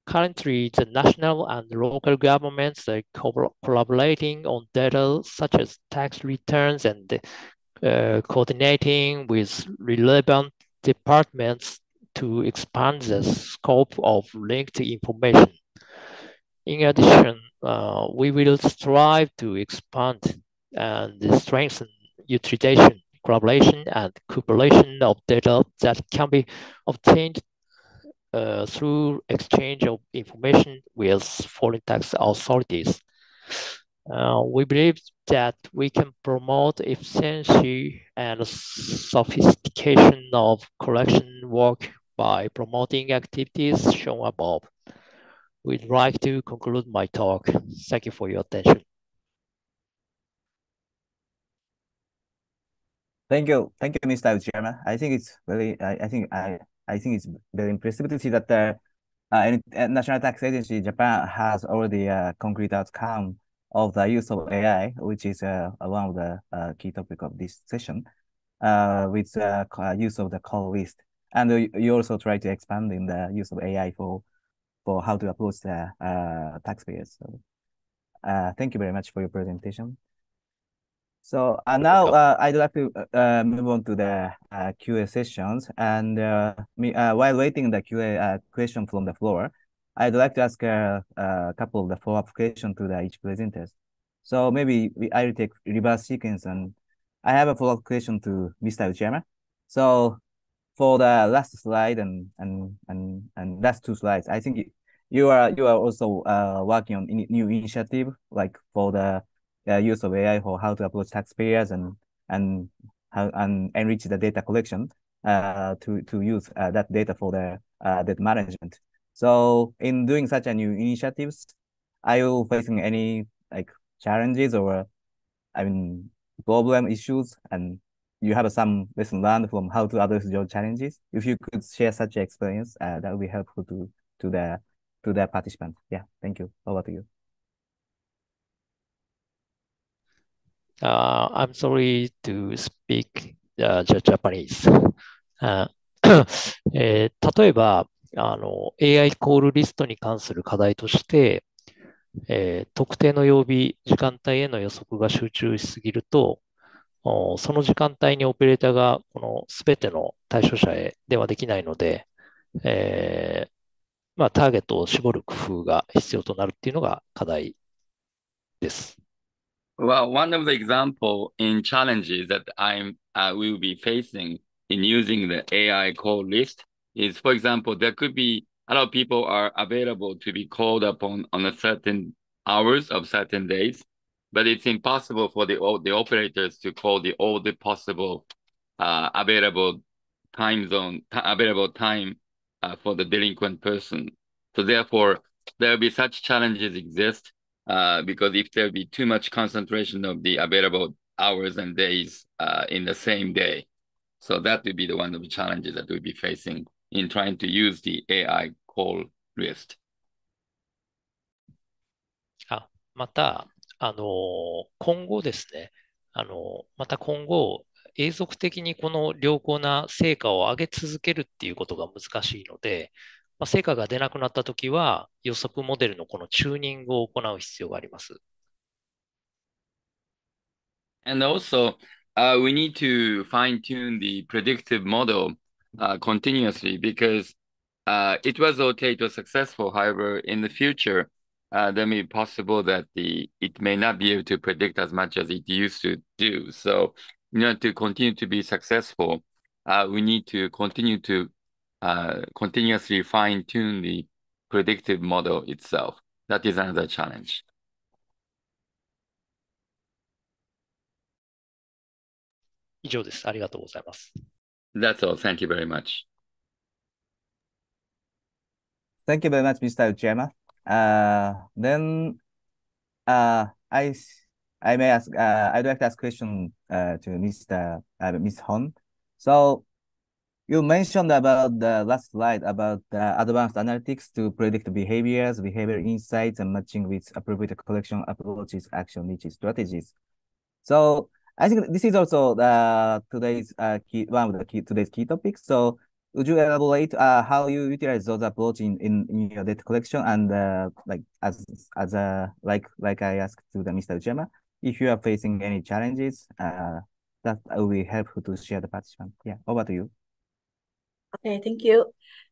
Currently, the national and local governments are co collaborating on data such as tax returns and uh, coordinating with relevant departments to expand the scope of linked information. In addition, uh, we will strive to expand and strengthen utilization, collaboration, and cooperation of data that can be obtained uh, through exchange of information with foreign tax authorities. Uh, we believe that we can promote efficiency and sophistication of collection work by promoting activities shown above. We'd like to conclude my talk. Thank you for your attention. Thank you, thank you, Mr. Chairman. I think it's really, I, I think I, I think it's very impressive to see that the uh, National Tax Agency Japan has already a concrete outcome of the use of AI, which is uh, one of the uh, key topic of this session, uh, with the uh, use of the call list. And you also try to expand in the use of AI for for how to approach the uh, taxpayers. So, uh, thank you very much for your presentation. So uh, now uh, I'd like to uh, uh move on to the uh, QA sessions. And uh, me, while waiting the QA question from the floor, I'd like to ask a, a couple of the follow-up questions to the each presenters. So maybe we, I'll take reverse sequence and I have a follow-up question to Mr. Uchiyama. So for the last slide and and and and last two slides, I think you are you are also working on new initiative like for the uh, use of AI for how to approach taxpayers and and how and enrich the data collection uh, to to use uh, that data for the uh, data management. So in doing such a new initiatives, are you facing any like challenges or I mean problem issues and you have some lesson learned from how to address your challenges? If you could share such experience, uh, that would be helpful to to the to the participant. Yeah, thank you. Over to you. Uh, I'm sorry to speak uh, Japanese. Uh, えー、例えば、あの、AI コールリストに関する課題として、えー、特定の曜日、時間帯への予測が集中しすぎると、その時間帯にオペレーターがこの全ての対象者へ電話できないので、えー、まあ、ターゲットを絞る工夫が必要となるっていうのが課題です。Well, one of the example in challenges that I'm uh, will be facing in using the AI call list is, for example, there could be a lot of people are available to be called upon on a certain hours of certain days, but it's impossible for the the operators to call the all the possible uh, available time zone available time uh, for the delinquent person. So therefore, there will be such challenges exist uh, because if there be too much concentration of the available hours and days uh, in the same day, so that would be the one of the challenges that we'll be facing in trying to use the AI call list. あ、また、あの、今後ですね、あの、また今後、永続的にこの良好な成果を上げ続けるっていうことが難しいので、まあ、成果が出なくなったときは、予測モデルのこのチューニングを行う必要があります。And also, uh, we need to fine tune the predictive model uh, continuously because uh, it was okay, it was successful. However, in the future, uh, there may be possible that the it may not be able to predict as much as it used to do. So, in order to continue to be successful, uh, we need to continue to Uh, continuously fine tune the predictive model itself. That is another challenge. That's all. Thank you very much. Thank you very much, Mr. Uchiyama. Uh, then uh, I I may ask uh, I'd like to ask question uh, to Mr. Uh, Ms. Hon. So you mentioned about the last slide about the advanced analytics to predict behaviors, behavior insights, and matching with appropriate collection approaches, action niche strategies. So I think this is also the today's uh, key one of the key today's key topics. So would you elaborate uh, how you utilize those approach in, in, in your data collection and uh, like as as a like like I asked to the Mr. Uchiyama, if you are facing any challenges, uh, that will be helpful to share the participant. Yeah, over to you. Okay, thank you.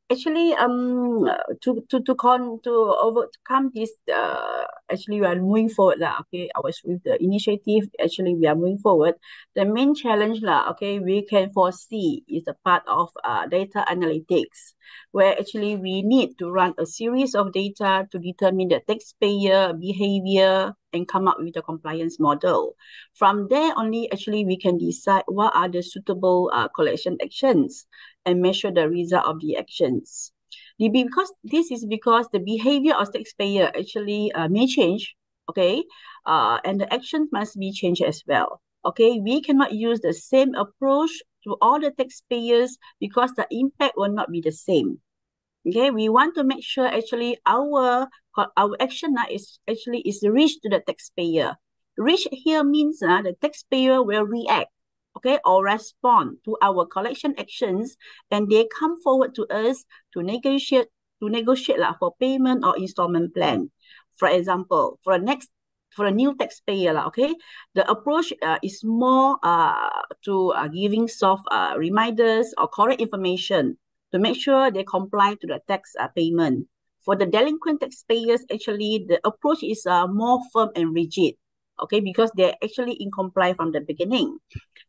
Actually, um, to to to con to overcome this, uh, actually we are moving forward lah. Okay, I was with the initiative. Actually, we are moving forward. The main challenge lah. Okay, we can foresee is a part of uh data analytics, where actually we need to run a series of data to determine the taxpayer behavior and come up with a compliance model. From there only, actually we can decide what are the suitable uh, collection actions and measure the result of the actions. The, because this is because the behavior of taxpayer actually uh, may change, okay, uh, and the actions must be changed as well. Okay, we cannot use the same approach to all the taxpayers because the impact will not be the same. Okay, we want to make sure actually our our action uh, is actually is reached to the taxpayer. Reach here means uh, the taxpayer will react okay, or respond to our collection actions, and they come forward to us to negotiate to negotiate lah, for payment or installment plan. For example, for a next for a new taxpayer, lah, okay, the approach uh, is more uh, to uh, giving soft uh, reminders or correct information to make sure they comply to the tax uh, payment. For the delinquent taxpayers, actually, the approach is uh, more firm and rigid okay, because they're actually in comply from the beginning.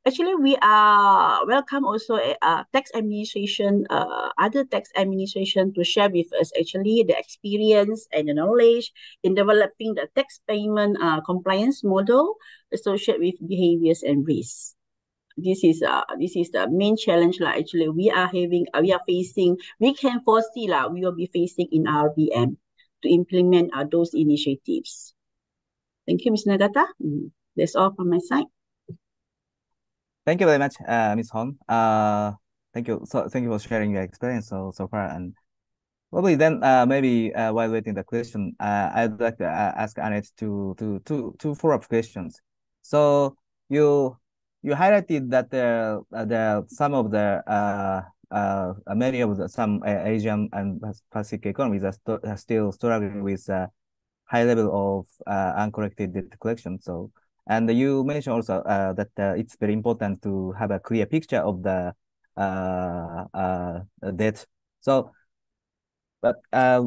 Actually, we are welcome also a, a tax administration, uh, other tax administration to share with us actually the experience and the knowledge in developing the tax payment uh, compliance model associated with behaviors and risks. This is uh this is the main challenge like actually we are having uh, we are facing we can foresee like we will be facing in IRBM to implement uh, those initiatives. Thank you, Ms. Nagata. That's all from my side. Thank you very much, uh, Ms. Hong. Uh, thank you. So thank you for sharing your experience so so far. And Probably then, uh, maybe uh, while waiting the question, uh, I'd like to uh, ask Annette two, two, two, two follow-up questions. So you you highlighted that there uh, there some of the uh, uh, many of the some Asian and Pacific economies are, st are still struggling with a high level of uh, uncorrected debt collection. So and you mentioned also uh, that uh, it's very important to have a clear picture of the debt. So but uh,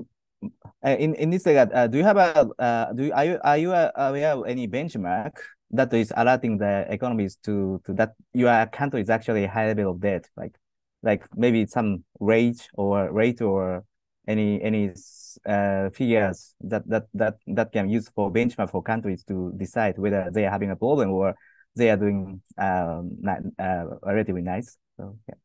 in in this regard, uh, do you have a uh, do you, are you are you aware of any benchmark that is alerting the economies to to that your country is actually high level of debt, like like maybe some rate or rate or any any uh, figures that that that that can use for benchmark for countries to decide whether they are having a problem or they are doing um, not, uh, relatively nice. So yeah.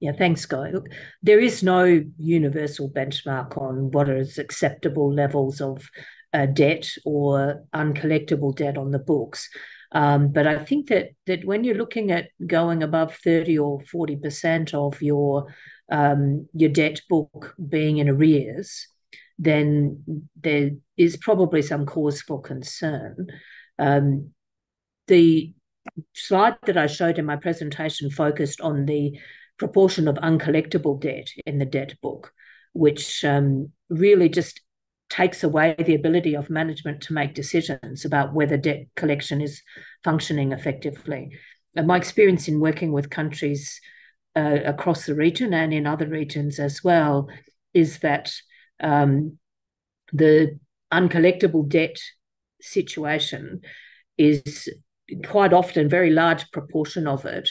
Yeah, thanks, Guy. Look, there is no universal benchmark on what is acceptable levels of uh, debt or uncollectible debt on the books. Um, but I think that that when you're looking at going above 30 or 40 percent of your um, your debt book being in arrears, then there is probably some cause for concern. Um, the slide that I showed in my presentation focused on the proportion of uncollectible debt in the debt book, which um, really just takes away the ability of management to make decisions about whether debt collection is functioning effectively. And my experience in working with countries uh, across the region and in other regions as well is that um, the uncollectible debt situation is quite often very large proportion of it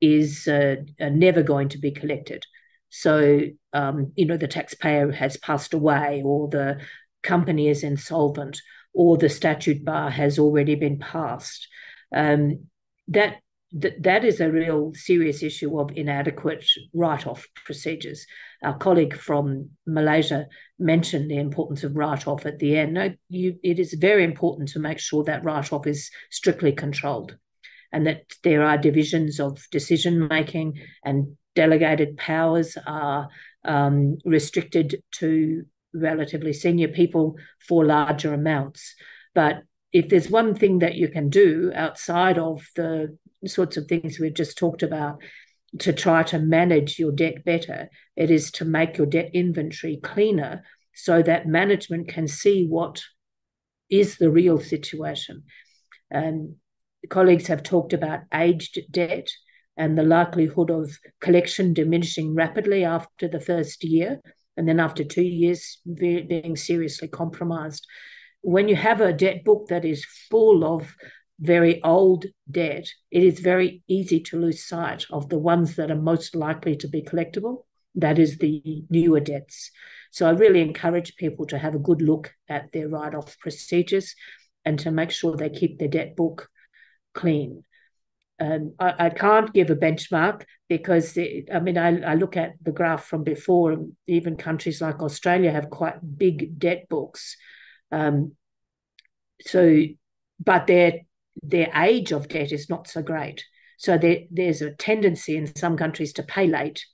is uh, uh, never going to be collected. So, um, you know, the taxpayer has passed away, or the company is insolvent, or the statute bar has already been passed. Um, that that that is a real serious issue of inadequate write-off procedures. Our colleague from Malaysia mentioned the importance of write-off at the end. No, you, it is very important to make sure that write-off is strictly controlled and that there are divisions of decision making and delegated powers are um, restricted to relatively senior people for larger amounts. But if there's one thing that you can do outside of the sorts of things we've just talked about to try to manage your debt better, it is to make your debt inventory cleaner so that management can see what is the real situation. And colleagues have talked about aged debt and the likelihood of collection diminishing rapidly after the first year, and then after two years being seriously compromised. When you have a debt book that is full of very old debt, it is very easy to lose sight of the ones that are most likely to be collectible. That is the newer debts. So I really encourage people to have a good look at their write off procedures and to make sure they keep their debt book clean. Um, I, I, can't give a benchmark because it, I mean I, I, look at the graph from before. Even countries like Australia have quite big debt books. Um, so, but their their age of debt is not so great. So there, there's a tendency in some countries to pay late,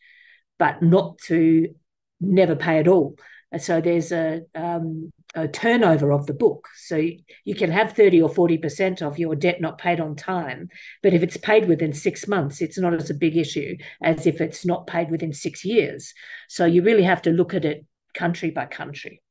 but not to never pay at all. So there's a um, a turnover of the book. So you can have 30 or 40% of your debt not paid on time, but if it's paid within six months, it's not as a big issue as if it's not paid within six years. So you really have to look at it country by country.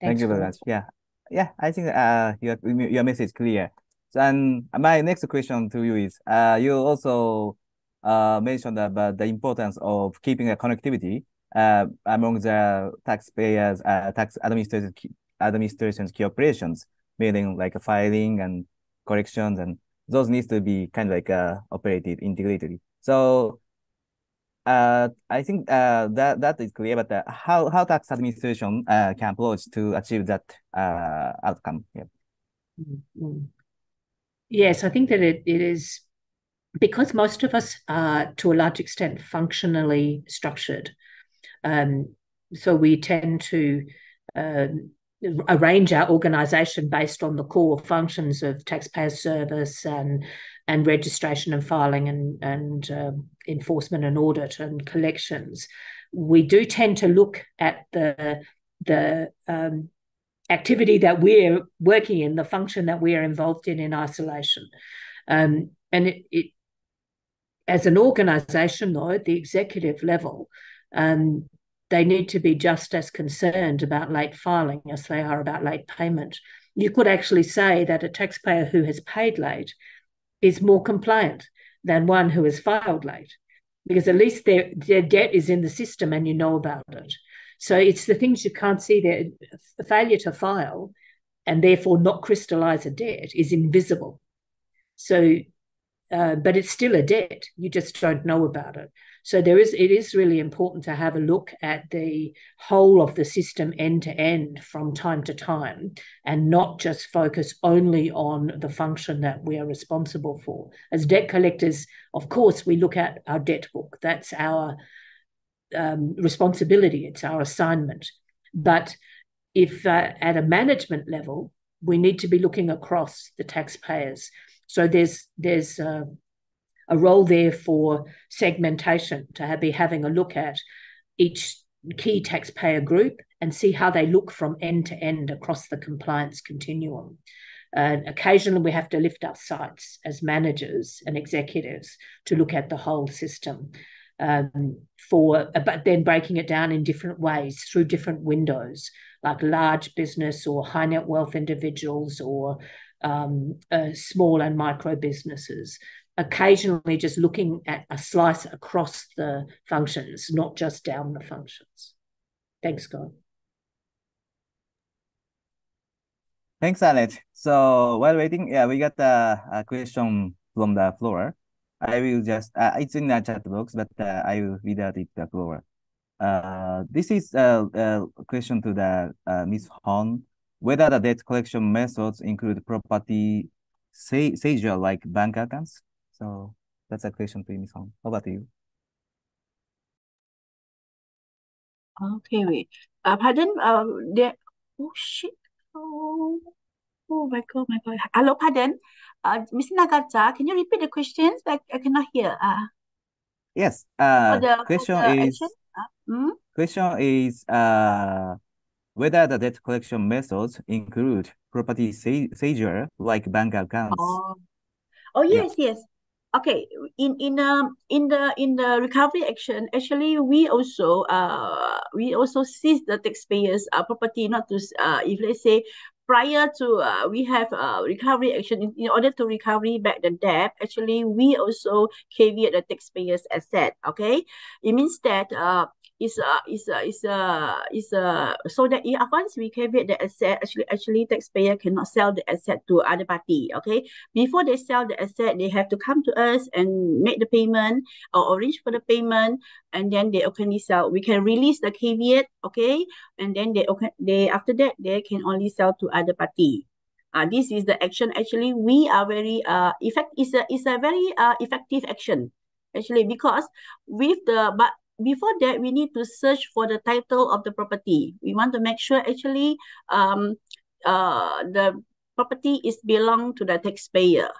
Thanks Thank you very much. Yeah. Yeah, I think uh your your message is clear. So, and my next question to you is uh you also uh mentioned about the importance of keeping a connectivity uh, among the taxpayers, uh, tax administration, administration's key operations, meaning like a filing and corrections, and those needs to be kind of like uh, operated integratedly. So uh, I think uh, that that is clear, but uh, how how tax administration uh, can approach to achieve that uh, outcome? Yeah. Mm -hmm. Yes, I think that it, it is because most of us are to a large extent functionally structured. Um, so we tend to uh, arrange our organisation based on the core functions of taxpayer service and and registration and filing and and um, enforcement and audit and collections, we do tend to look at the the um, activity that we're working in, the function that we are involved in in isolation. Um, and it, it, as an organization, though, at the executive level, um, they need to be just as concerned about late filing as they are about late payment. You could actually say that a taxpayer who has paid late is more compliant than one who has filed late, because at least their, their debt is in the system and you know about it. So it's the things you can't see there. The failure to file and therefore not crystallize a debt is invisible. So, uh, but it's still a debt. You just don't know about it. So there is it is really important to have a look at the whole of the system end to end from time to time and not just focus only on the function that we are responsible for. As debt collectors, of course, we look at our debt book. That's our um, responsibility, it's our assignment. But if uh, at a management level, we need to be looking across the taxpayers. So there's there's uh, a role there for segmentation to have, be having a look at each key taxpayer group and see how they look from end to end across the compliance continuum. And occasionally we have to lift our sights as managers and executives to look at the whole system. Um, for but then breaking it down in different ways through different windows, like large business or high net wealth individuals or um, uh, small and micro businesses occasionally just looking at a slice across the functions, not just down the functions. Thanks, Guy. Thanks, Alex. So while waiting, yeah, we got a, a question from the floor. I will just, uh, it's in the chat box, but uh, I will read out it the floor. Uh, this is a, a question to the uh, Ms. Hon, whether the debt collection methods include property seizure like bank accounts. So that's a question to Ms. Hong. How about you? Okay, wait. Uh, pardon. Um, there. Oh shit. Oh, oh my god, my god. Hello, pardon. Uh, Ms. Nagata, can you repeat the questions? I, I cannot hear. Uh, yes. Uh, the, question is. Uh, hmm? Question is. Uh, whether the debt collection methods include property seizure like bank accounts. Oh, oh yes, yeah. yes okay in in um in the in the recovery action actually we also uh we also seize the taxpayers uh, property not to uh if let's say prior to uh, we have a recovery action in, in order to recovery back the debt actually we also caveat the taxpayers asset okay? It means that uh is a is a is a is a so that in advance we caveat the asset actually actually taxpayer cannot sell the asset to other party okay? Before they sell the asset they have to come to us and make the payment or arrange for the payment and then they only sell. We can release the caveat okay? And then they okay they after that they can only sell to other party. Uh, this is the action. Actually we are very uh effect is a is a very uh effective action. Actually because with the but before that, we need to search for the title of the property. We want to make sure actually um, uh, the property is belong to the taxpayer.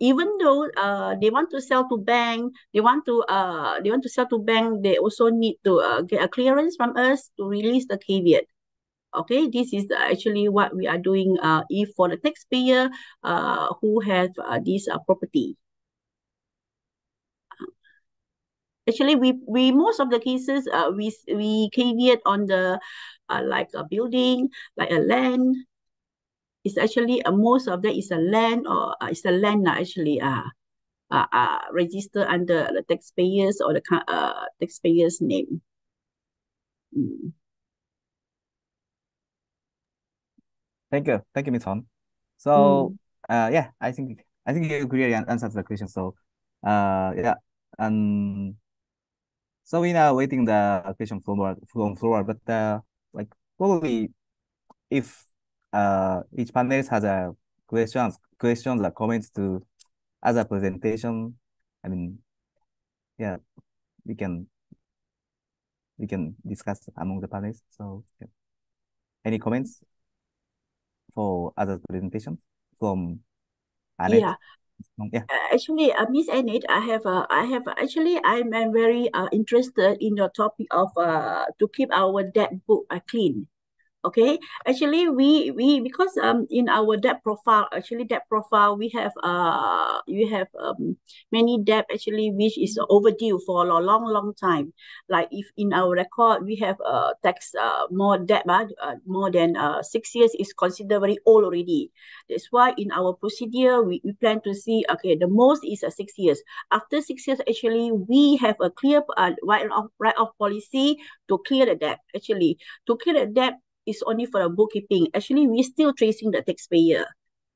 Even though uh, they want to sell to bank, they want to uh, they want to sell to bank, they also need to uh, get a clearance from us to release the caveat. Okay, this is actually what we are doing uh, if for the taxpayer uh, who have uh, this uh, property. Actually we we most of the cases uh, we we caveat on the uh, like a building like a land it's actually uh, most of that is a land or uh, it's a land uh, actually uh, uh, uh register under the taxpayers or the uh, taxpayers name mm. thank you thank you Ms. Hon. so mm. uh yeah i think i think you clearly answered the question so uh yeah and so we now waiting the question from from floor, but uh, like probably if uh each panelist has a questions questions or comments to a presentation, I mean, yeah, we can we can discuss among the panelists. So yeah. any comments for other presentations from Annette? Yeah. Yeah. Uh, actually, uh, Miss Enid, I have uh, I have actually I'm, I'm very uh, interested in your topic of uh to keep our debt book uh, clean okay? Actually we we because um in our debt profile actually debt profile we have uh we have um many debt actually which is overdue for a long long time. Like if in our record we have uh tax uh more debt uh, more than uh six years is considered very old already. That's why in our procedure we, we plan to see okay the most is uh, six years. After six years actually we have a clear uh, write off write off policy to clear the debt actually. To clear the debt is only for the bookkeeping. Actually, we're still tracing the taxpayer.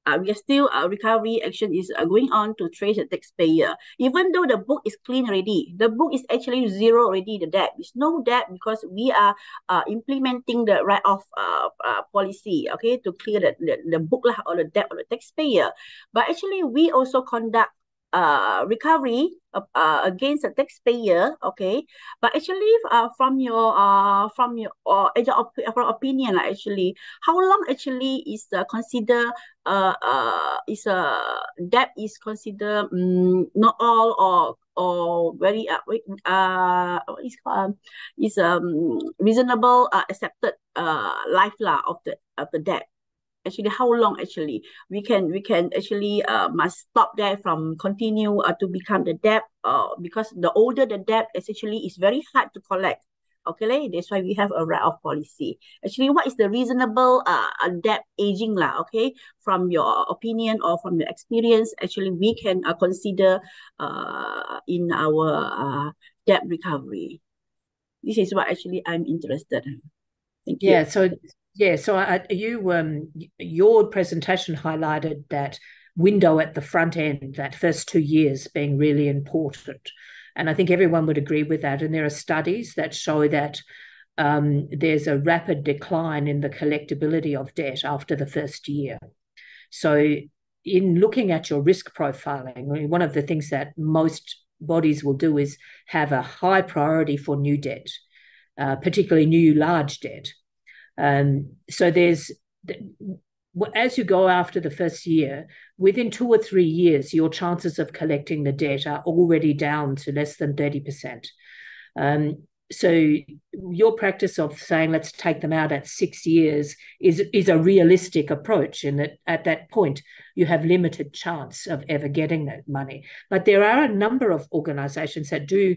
Uh, we are still uh, recovery action is uh, going on to trace the taxpayer. Even though the book is clean already, the book is actually zero already. The debt is no debt because we are uh, implementing the write-off uh, uh, policy. Okay, to clear the, the, the book lah or the debt of the taxpayer. But actually, we also conduct uh, recovery uh, uh, against the taxpayer, okay. But actually, uh, from your uh, from your uh, op from opinion, like actually, how long actually is uh, consider uh, uh is a uh, debt is considered um, not all or or very uh, uh is um is um reasonable uh, accepted uh life lah of the of the debt actually how long actually? We can we can actually uh, must stop there from continue uh, to become the debt uh, because the older the debt essentially is very hard to collect. Okay that's why we have a write-off policy. Actually what is the reasonable uh, debt aging lah okay? From your opinion or from your experience actually we can uh, consider uh, in our uh, debt recovery. This is what actually i'm interested Thank you. Yeah, so yeah, so I, you um your presentation highlighted that window at the front end, that first two years being really important, and I think everyone would agree with that. And there are studies that show that um, there's a rapid decline in the collectability of debt after the first year. So, in looking at your risk profiling, one of the things that most bodies will do is have a high priority for new debt, uh, particularly new large debt um, so there's as you go after the first year, within two or three years, your chances of collecting the debt are already down to less than 30%. Um, so your practice of saying let's take them out at six years is is a realistic approach in that at that point you have limited chance of ever getting that money but there are a number of organizations that do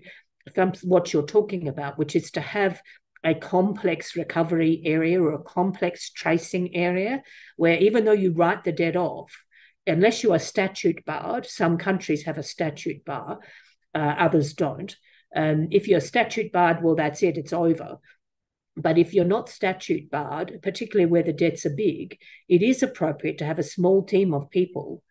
what you're talking about which is to have a complex recovery area or a complex tracing area where even though you write the debt off, unless you are statute barred, some countries have a statute bar, uh, others don't. Um, if you're statute barred, well, that's it, it's over. But if you're not statute barred, particularly where the debts are big, it is appropriate to have a small team of people,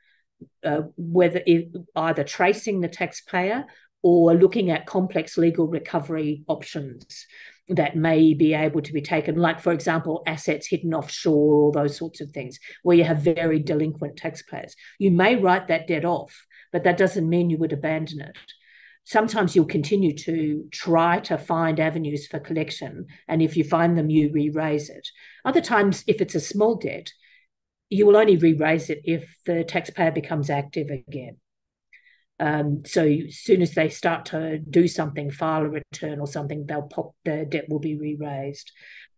uh, whether it, either tracing the taxpayer or looking at complex legal recovery options that may be able to be taken, like, for example, assets hidden offshore, or those sorts of things, where you have very delinquent taxpayers. You may write that debt off, but that doesn't mean you would abandon it. Sometimes you'll continue to try to find avenues for collection, and if you find them, you re raise it. Other times, if it's a small debt, you will only re raise it if the taxpayer becomes active again. Um, so as soon as they start to do something, file a return or something, they'll pop the debt will be re-raised.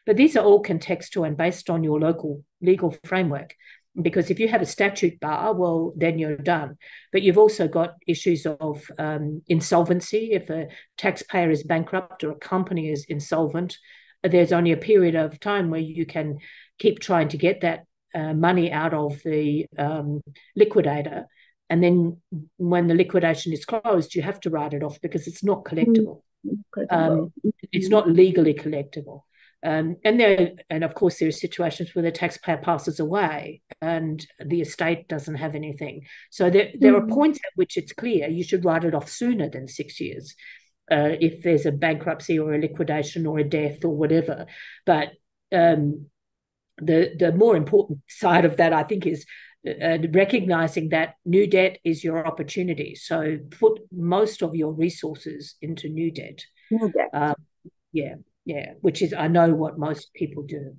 But these are all contextual and based on your local legal framework. Because if you have a statute bar, well, then you're done. But you've also got issues of um, insolvency. If a taxpayer is bankrupt or a company is insolvent, there's only a period of time where you can keep trying to get that uh, money out of the um, liquidator and then when the liquidation is closed, you have to write it off because it's not collectible. Um, it's not legally collectible. Um, and there, and of course, there are situations where the taxpayer passes away and the estate doesn't have anything. So there, there are mm. points at which it's clear you should write it off sooner than six years, uh, if there's a bankruptcy or a liquidation or a death or whatever. But um, the the more important side of that, I think, is uh, recognizing that new debt is your opportunity. So put most of your resources into new debt. New debt. Um, yeah, yeah, which is I know what most people do.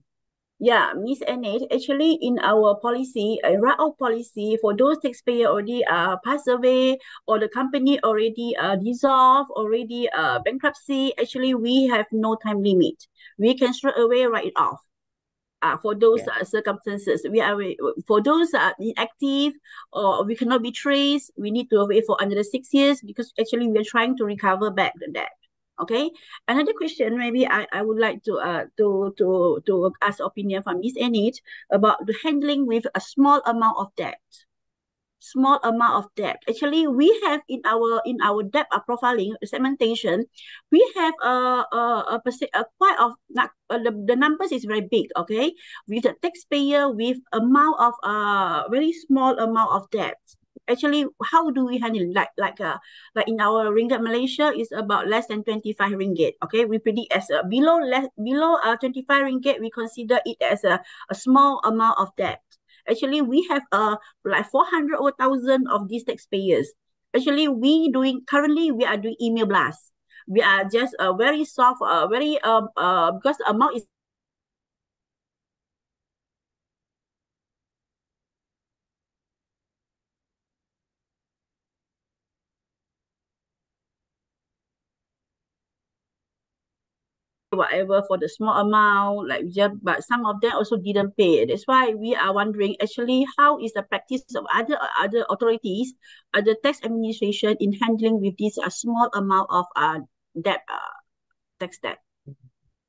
Yeah, Miss Annette, actually in our policy, a write-off policy for those taxpayer already uh passed away or the company already uh dissolved, already uh bankruptcy, actually we have no time limit. We can straight away write it off. Uh, for those Yeah. uh, circumstances, we are for those uh, inactive or we cannot be traced. We need to wait for another six years because actually we are trying to recover back the debt. Okay. Another question, maybe I, I would like to uh to to to ask opinion from Miss Enid about the handling with a small amount of debt. Small amount of debt. Actually, we have in our in our debt uh, profiling segmentation, we have a a a, a quite of uh, the, the numbers is very big. Okay, with the taxpayer with amount of uh very small amount of debt actually how do we handle like like uh like in our ringgit Malaysia is about less than 25 ringgit okay we predict as a below less below uh 25 ringgit we consider it as a, a small amount of debt actually we have uh like 400 or 1000 of these taxpayers. Actually we doing currently we are doing email blast. We are just a uh, very soft uh, very um uh, because amount is whatever for the small amount, like just, but some of them also didn't pay. That's why we are wondering actually how is the practice of other other authorities, other tax administration in handling with this uh, small amount of uh debt uh, tax debt.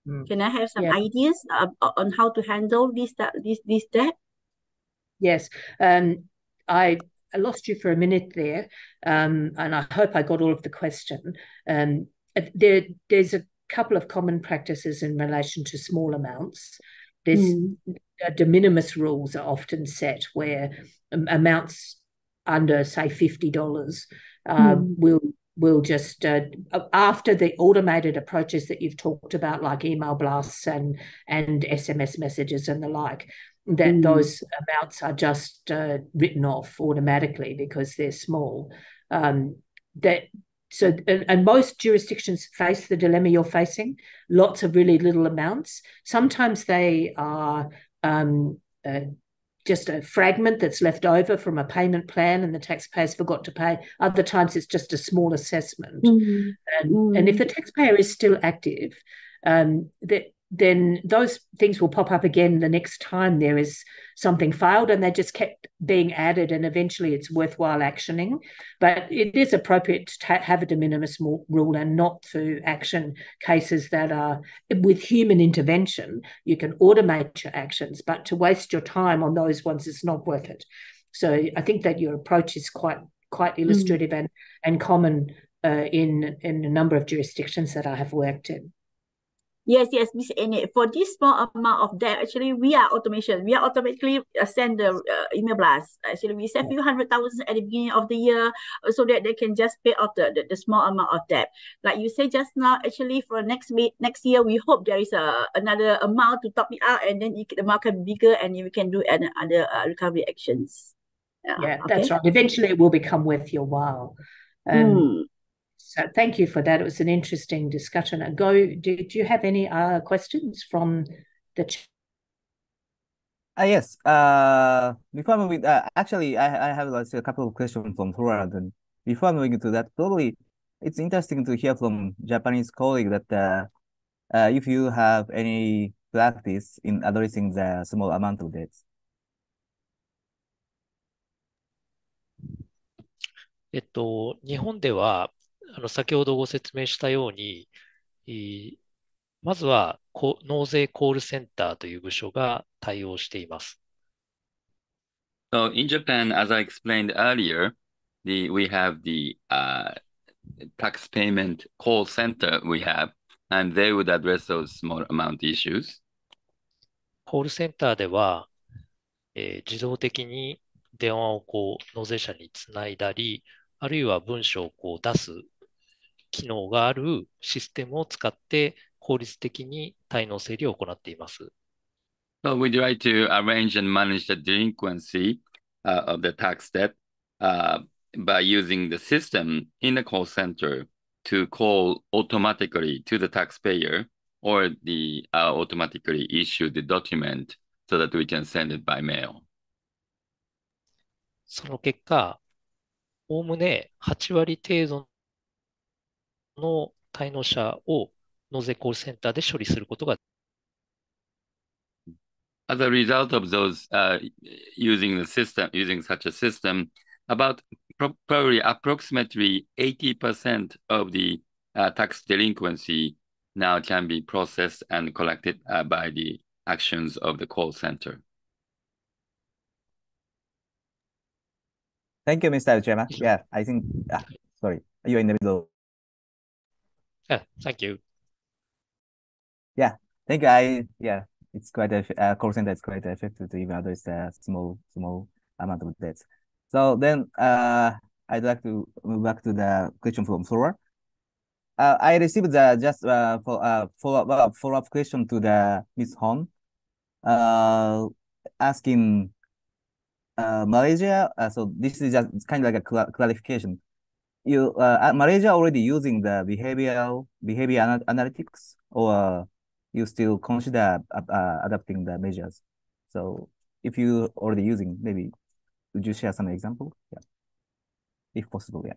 Mm. Can I have some yeah. ideas uh, on how to handle this this this debt? Yes, um, I I lost you for a minute there, um, and I hope I got all of the question. Um, there, there's a couple of common practices in relation to small amounts. There's mm. de minimis rules are often set where amounts under, say, fifty dollars uh, mm. will will just uh, after the automated approaches that you've talked about, like email blasts and and SMS messages and the like, that mm. those amounts are just uh, written off automatically because they're small. Um, that so and, and, most jurisdictions face the dilemma you're facing lots of really little amounts sometimes they are um, uh, just a fragment that's left over from a payment plan and the taxpayers forgot to pay other times it's just a small assessment mm-hmm. and, mm-hmm. and if the taxpayer is still active um, that then those things will pop up again the next time there is something filed and they just kept being added and eventually it's worthwhile actioning. But it is appropriate to have a de minimis rule and not to action cases that are with human intervention you can automate your actions but to waste your time on those ones is not worth it. So i think that your approach is quite quite illustrative mm. and and common uh, in in a number of jurisdictions that i have worked in Yes, yes, Miss Enid. For this small amount of debt, actually, we are automation. We are automatically uh, send the uh, email blast. Actually, we send few hundred thousand at the beginning of the year uh, so that they can just pay off the, the, the small amount of debt. Like you say just now, actually, for next week, next year, we hope there is a another amount to top it out, and then it, the amount can be bigger, and we can do other uh, recovery actions. Yeah, yeah okay? that's right. Eventually, it will become worth your while. Um, mm. So thank you for that. It was an interesting discussion. Go. Do, do you have any uh, questions from the? Ch- uh, yes. Uh, before moving, uh, actually, I I have like, a couple of questions from Flora. Then before moving to that, probably it's interesting to hear from Japanese colleague that uh, uh, if you have any practice in addressing the small amount of debts. えっと、日本では、 あの、先ほどご説明したように、まずは納税コールセンターという部署が対応しています。So in Japan, as I explained earlier, the, we have the uh, tax payment call center we have, and they would address those small amount issues. コールセンターでは、えー、自動的に電話をこう納税者につないだり、あるいは文章をこう出す機能があるシステムを使って効率的に滞納整理を行っています。So we try to arrange and manage the delinquency uh, of the tax debt uh, by using the system in the call center to call automatically to the taxpayer or the uh, automatically issue the document so that we can send it by mail. その結果、おおむね8割程度の滞納者を納税コールセンターで処理することが As a result of those uh, using the system, using such a system, about pro probably approximately 80% of the uh, tax delinquency now can be processed and collected uh, by the actions of the call center. Thank you, Mr. Chairman. Yeah, I think, ah, sorry, you're in the middle. Yeah, thank you. Yeah, thank you. I, yeah, it's quite a uh, center is quite effective to even address a small, small amount of debts. So then, uh, I'd like to move back to the question from floor. Uh, I received the just uh, for uh, follow up follow up question to the Miss Hon, uh, asking uh, Malaysia. Uh, so this is just kind of like a cl clarification. You uh, Malaysia already using the behavioral behavior anal analytics, or you still consider uh, uh, adapting the measures? So if you already using, maybe would you share some example? Yeah, if possible. Yeah.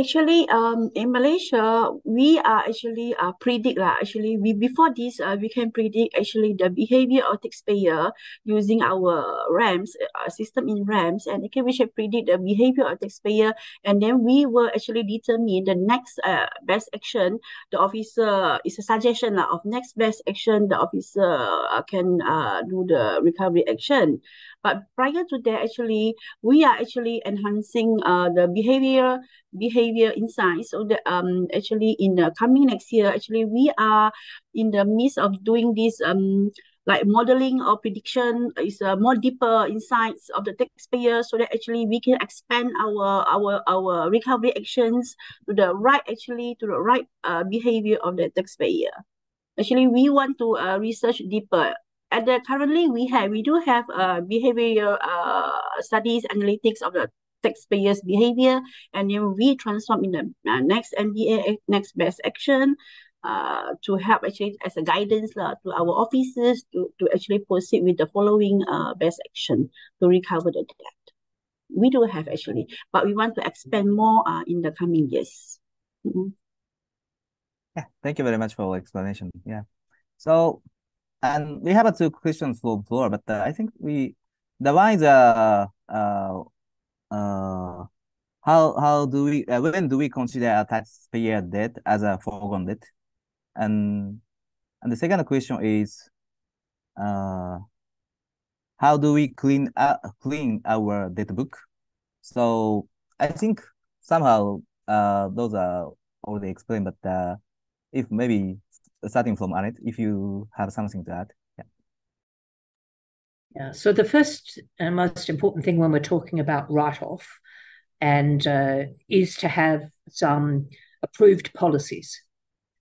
Actually, um, in Malaysia, we are actually uh, predict lah. Actually, we before this, uh, we can predict actually the behavior of taxpayer using our RAMS uh, system in RAMS, and okay, we should predict the behavior of taxpayer, and then we will actually determine the next uh, best action. The officer is a suggestion lah, of next best action. The officer uh, can uh, do the recovery action. But prior to that, actually, we are actually enhancing uh, the behavior behavior insights. So that um actually in the coming next year, actually we are in the midst of doing this um like modeling or prediction is a more deeper insights of the taxpayer so that actually we can expand our our our recovery actions to the right actually to the right uh, behavior of the taxpayer actually we want to uh, research deeper the currently we have we do have uh behavior uh studies analytics of the taxpayers behavior and then we transform in the uh, next NBA next best action uh to help actually as a guidance uh, to our officers to, to actually proceed with the following uh best action to recover the debt. We do have actually but we want to expand more uh, in the coming years. Mm -hmm. yeah thank you very much for your explanation. Yeah. So and we have two questions for floor, but uh, I think we the one is uh uh uh how how do we uh, when do we consider a taxpayer debt as a foregone debt, and and the second question is uh how do we clean uh, clean our debt book? So I think somehow uh those are already explained, but uh if maybe starting from Annette, if you have something to add. Yeah. Yeah. So the first and most important thing when we're talking about write-off and uh, is to have some approved policies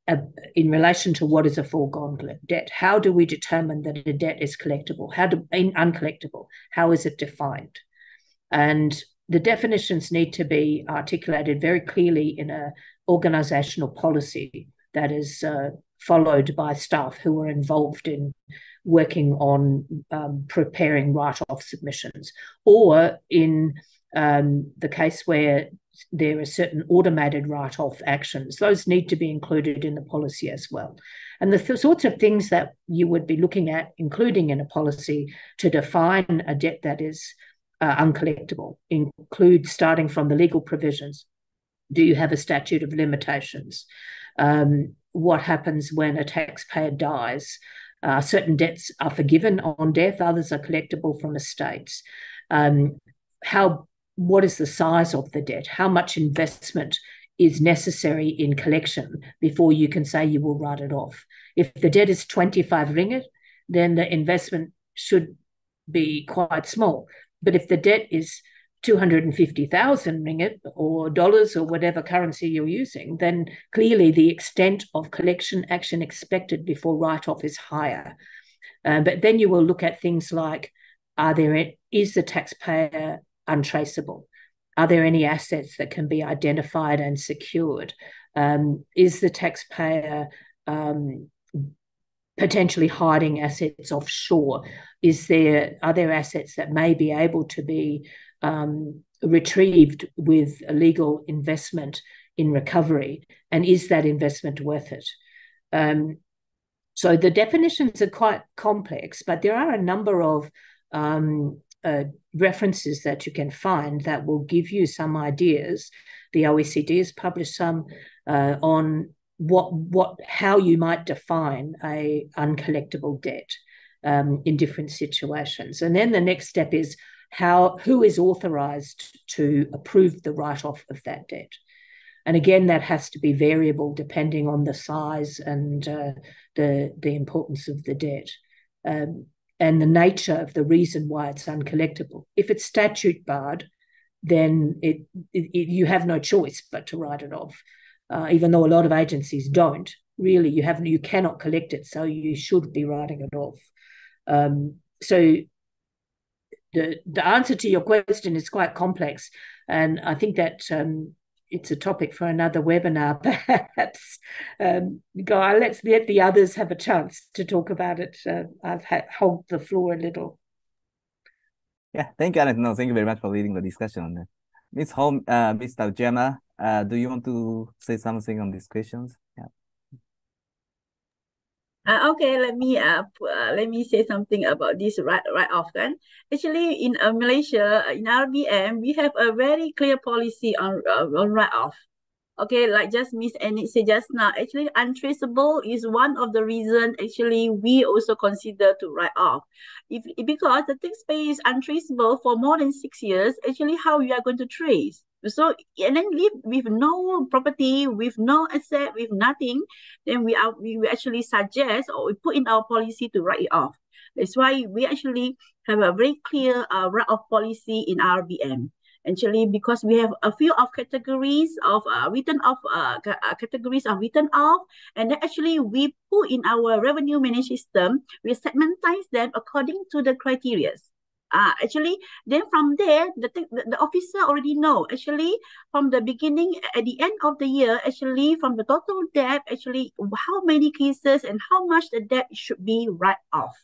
uh, in relation to what is a foregone debt. How do we determine that a debt is collectible? How do in uncollectible? How is it defined? And the definitions need to be articulated very clearly in a organizational policy that is uh, followed by staff who were involved in working on um, preparing write-off submissions, or in um, the case where there are certain automated write-off actions, those need to be included in the policy as well. And the th- sorts of things that you would be looking at, including in a policy to define a debt that is uh, uncollectible, include starting from the legal provisions. Do you have a statute of limitations? Um, what happens when a taxpayer dies. Uh, certain debts are forgiven on death, others are collectible from estates. Um, how what is the size of the debt? How much investment is necessary in collection before you can say you will write it off? If the debt is 25 ringgit, then the investment should be quite small. But if the debt is 250,000 ringgit or dollars or whatever currency you're using, then clearly the extent of collection action expected before write off is higher. Uh, but then you will look at things like are there is the taxpayer untraceable? are there any assets that can be identified and secured? Um, is the taxpayer um, potentially hiding assets offshore? Is there are there assets that may be able to be um, retrieved with a legal investment in recovery, and is that investment worth it? Um, so the definitions are quite complex, but there are a number of um, uh, references that you can find that will give you some ideas. The OECD has published some uh, on what what how you might define a uncollectible debt um, in different situations, and then the next step is how who is authorized to approve the write off of that debt. And again, that has to be variable depending on the size and uh, the the importance of the debt. Um, and the nature of the reason why it's uncollectible. If it's statute barred, then it, it, it you have no choice but to write it off. Uh, even though a lot of agencies don't, really, you have you cannot collect it, so you should be writing it off. Um, so the the answer to your question is quite complex, and I think that um, it's a topic for another webinar, perhaps. Um, Guy, let's let the others have a chance to talk about it. Uh, I've had, hold the floor a little. Yeah, thank you, Alex. No, thank you very much for leading the discussion on that. Ms. Home, uh, Mr. Gemma, uh, do you want to say something on these questions? Yeah. Uh, okay, let me uh, uh, let me say something about this right right off then. Actually, in uh, Malaysia, uh, in IRBM, we have a very clear policy on uh, on write off. Okay, like just Miss Annie said just now, actually untraceable is one of the reason actually we also consider to write off. If because the taxpayer is untraceable for more than six years, actually how we are going to trace? So and then live with no property, with no asset, with nothing, then we are we actually suggest or we put in our policy to write it off. That's why we actually have a very clear uh, write off policy in IRBM. Actually, because we have a few of categories of uh, written off uh, uh, categories of written off, and then actually we put in our revenue management system, we segmentize them according to the criteria. Uh, actually, then from there, the, the, officer already know. Actually, from the beginning, at the end of the year, actually, from the total debt, actually, how many cases and how much the debt should be write off.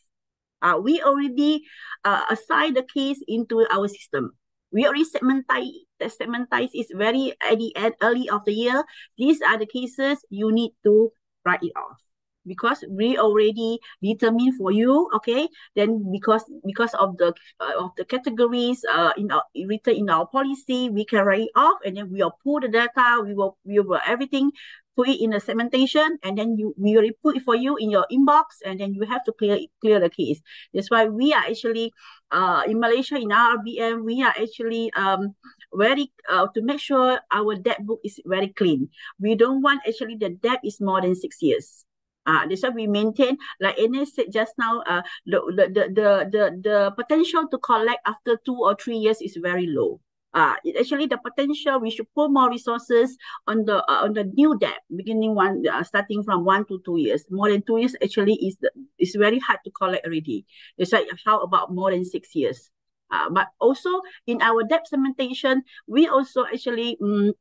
Uh, we already uh, assign the case into our system. We already segmentize, segmentize is very at the end, early of the year. These are the cases you need to write it off because we already determined for you okay? Then because because of the uh, of the categories uh in our written in our policy we can write off and then we will pull the data we will we will everything put it in a segmentation and then you we will put it for you in your inbox and then you have to clear clear the case. That's why we are actually uh in malaysia in our rbm we are actually um very uh, to make sure our debt book is very clean. We don't want actually the debt is more than six years uh, that's why we maintain, like Ines said just now, uh, the, the, the, the, the, potential to collect after two or three years is very low. Uh, actually the potential we should put more resources on the uh, on the new debt beginning one uh, starting from one to two years. More than two years actually is the, is very hard to collect already. That's why how about more than six years? Uh, but also in our debt segmentation we also actually um,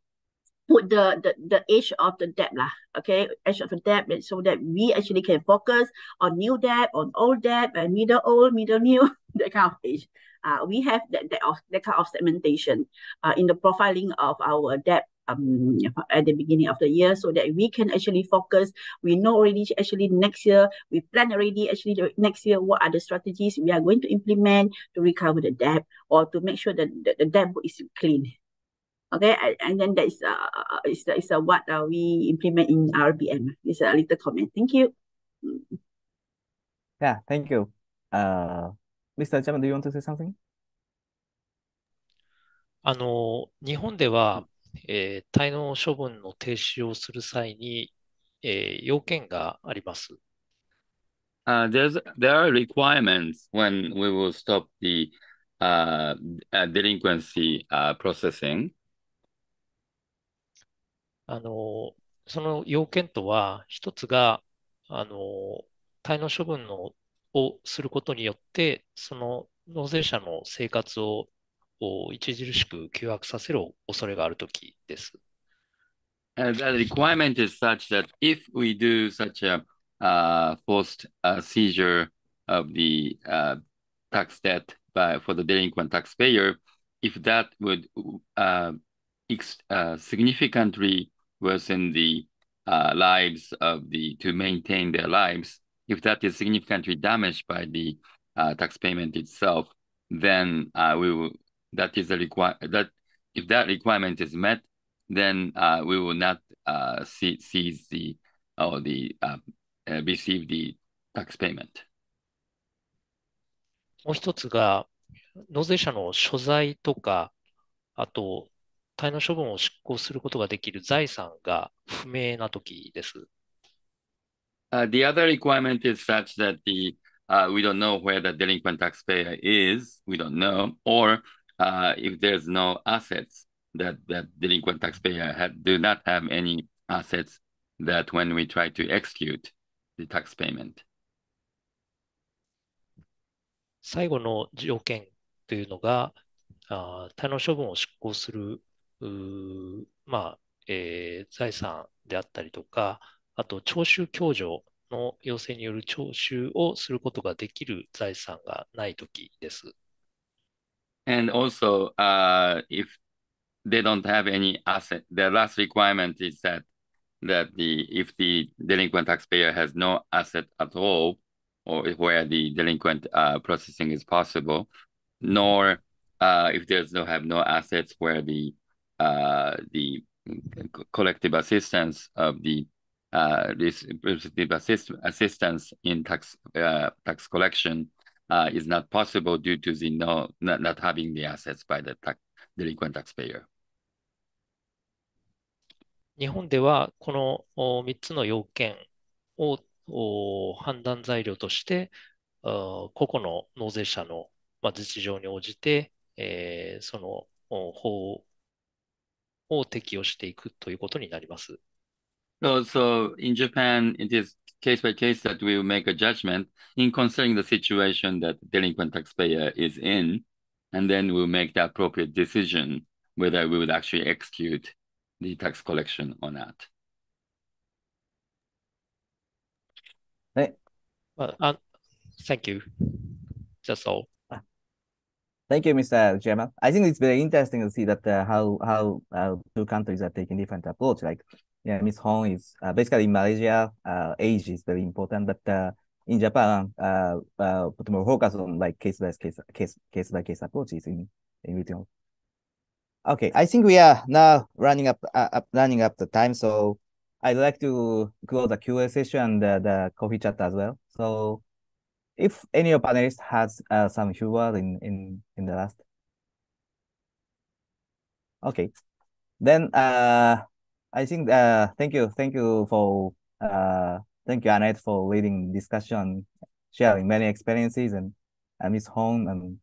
put the, the the age of the debt lah okay? Age of the debt so that we actually can focus on new debt on old debt and middle old middle new that kind of age uh, we have that that, of, that kind of segmentation uh, in the profiling of our debt um at the beginning of the year so that we can actually focus. We know already actually next year we plan already actually next year what are the strategies we are going to implement to recover the debt or to make sure that the, the debt book is clean Okay, and then that is uh, is, is uh, what uh, we implement in RBM. It's a little comment. Thank you. Yeah, thank you. Uh, Mr. Chama, do you want to say something? あの、日本では、えー、滞納処分の停止をする際に、えー、要件があります。Uh, there's, there are requirements when we will stop the uh, delinquency uh, processing. あの、その要件とは、一つが、あの、滞納処分のをすることによって、その納税者の生活を著しく急迫させる恐れがあるときです。And the requirement is such that if we do such a uh, forced uh, seizure of the uh, tax debt by for the delinquent taxpayer, if that would uh, uh, significantly worsen the uh, lives of the to maintain their lives, if that is significantly damaged by the uh, tax payment itself, then uh, we will that is a require that if that requirement is met, then uh, we will not uh, see, seize the or the uh, receive the tax payment. もう一つが、納税者の所在とか、あと、 滞納処分を執行することができる財産が不明な時です。Uh, the other requirement is such that the uh, we don't know where the delinquent taxpayer is, we don't know, or uh, if there's no assets that that delinquent taxpayer have, do not have any assets that when we try to execute the tax payment. 最後の条件というのが、あ滞納処分を執行する、まあえー、財産であったりとか、あと徴収共助の要請による徴収をすることができる財産がないときです。And also, uh, if they don't have any asset, the last requirement is that that the if the delinquent taxpayer has no asset at all, or where the delinquent uh, processing is possible, nor uh, if there's no have no assets where the uh, the collective assistance of the uh, this assist, assistance in tax uh, tax collection uh, is not possible due to the no not, not having the assets by the tax, delinquent taxpayer. 日本ではこの3つの要件を判断材料として、個々の納税者の実情に応じて、えー、その法を適用していくということになります。So, so in Japan, it is case by case that we will make a judgment in considering the situation that the delinquent taxpayer is in, and then we'll make the appropriate decision whether we would actually execute the tax collection or not. はい。Well, uh, thank you. That's all. Thank you, Mr. Chairman. I think it's very interesting to see that uh, how how uh, two countries are taking different approach. Like, yeah, Ms. Hong is uh, basically in Malaysia, uh, age is very important, but uh, in Japan, uh, uh, put more focus on like case by case case case by case approaches in in retail. Okay, I think we are now running up, uh, up running up the time, so I'd like to close the QA session and the, the coffee chat as well. So if any of panelists has uh, some humor in, in, in the last. Okay, then uh, I think uh, thank you, thank you for uh, thank you Annette for leading discussion, sharing many experiences, and uh, Miss Hong and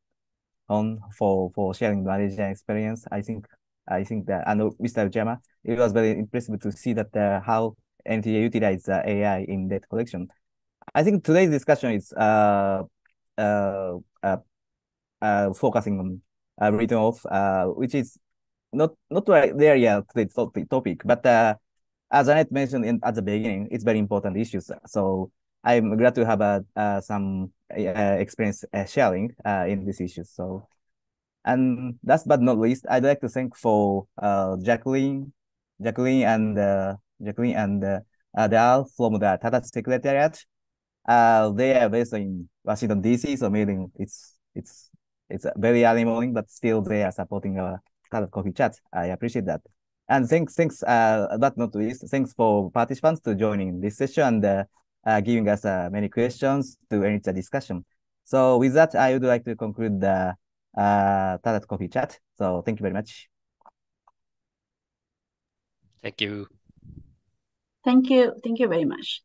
on for for sharing Malaysian experience. I think I think that and Mr. Jama, it was very impressive to see that uh, how NTA utilized uh, AI in debt collection. I think today's discussion is uh uh uh, uh focusing on uh, written off, uh, which is not not right there yet today's topic, but uh, as Annette mentioned in, at the beginning, it's very important issues. So I'm glad to have uh, uh, some uh, experience uh, sharing uh, in these issues. So, and last but not least, I'd like to thank for uh, Jacqueline, Jacqueline and uh, Jacqueline and uh, Adele from the TADAT Secretariat. Uh, they are based in Washington D.C., so meaning it's it's it's very early morning, but still they are supporting our TADAT Coffee Chat. I appreciate that. And thanks, thanks, uh, but not least, thanks for participants to joining this session and uh, uh, giving us uh, many questions to enrich the discussion. So with that, I would like to conclude the uh, TADAT Coffee chat. So thank you very much. Thank you. Thank you. Thank you very much.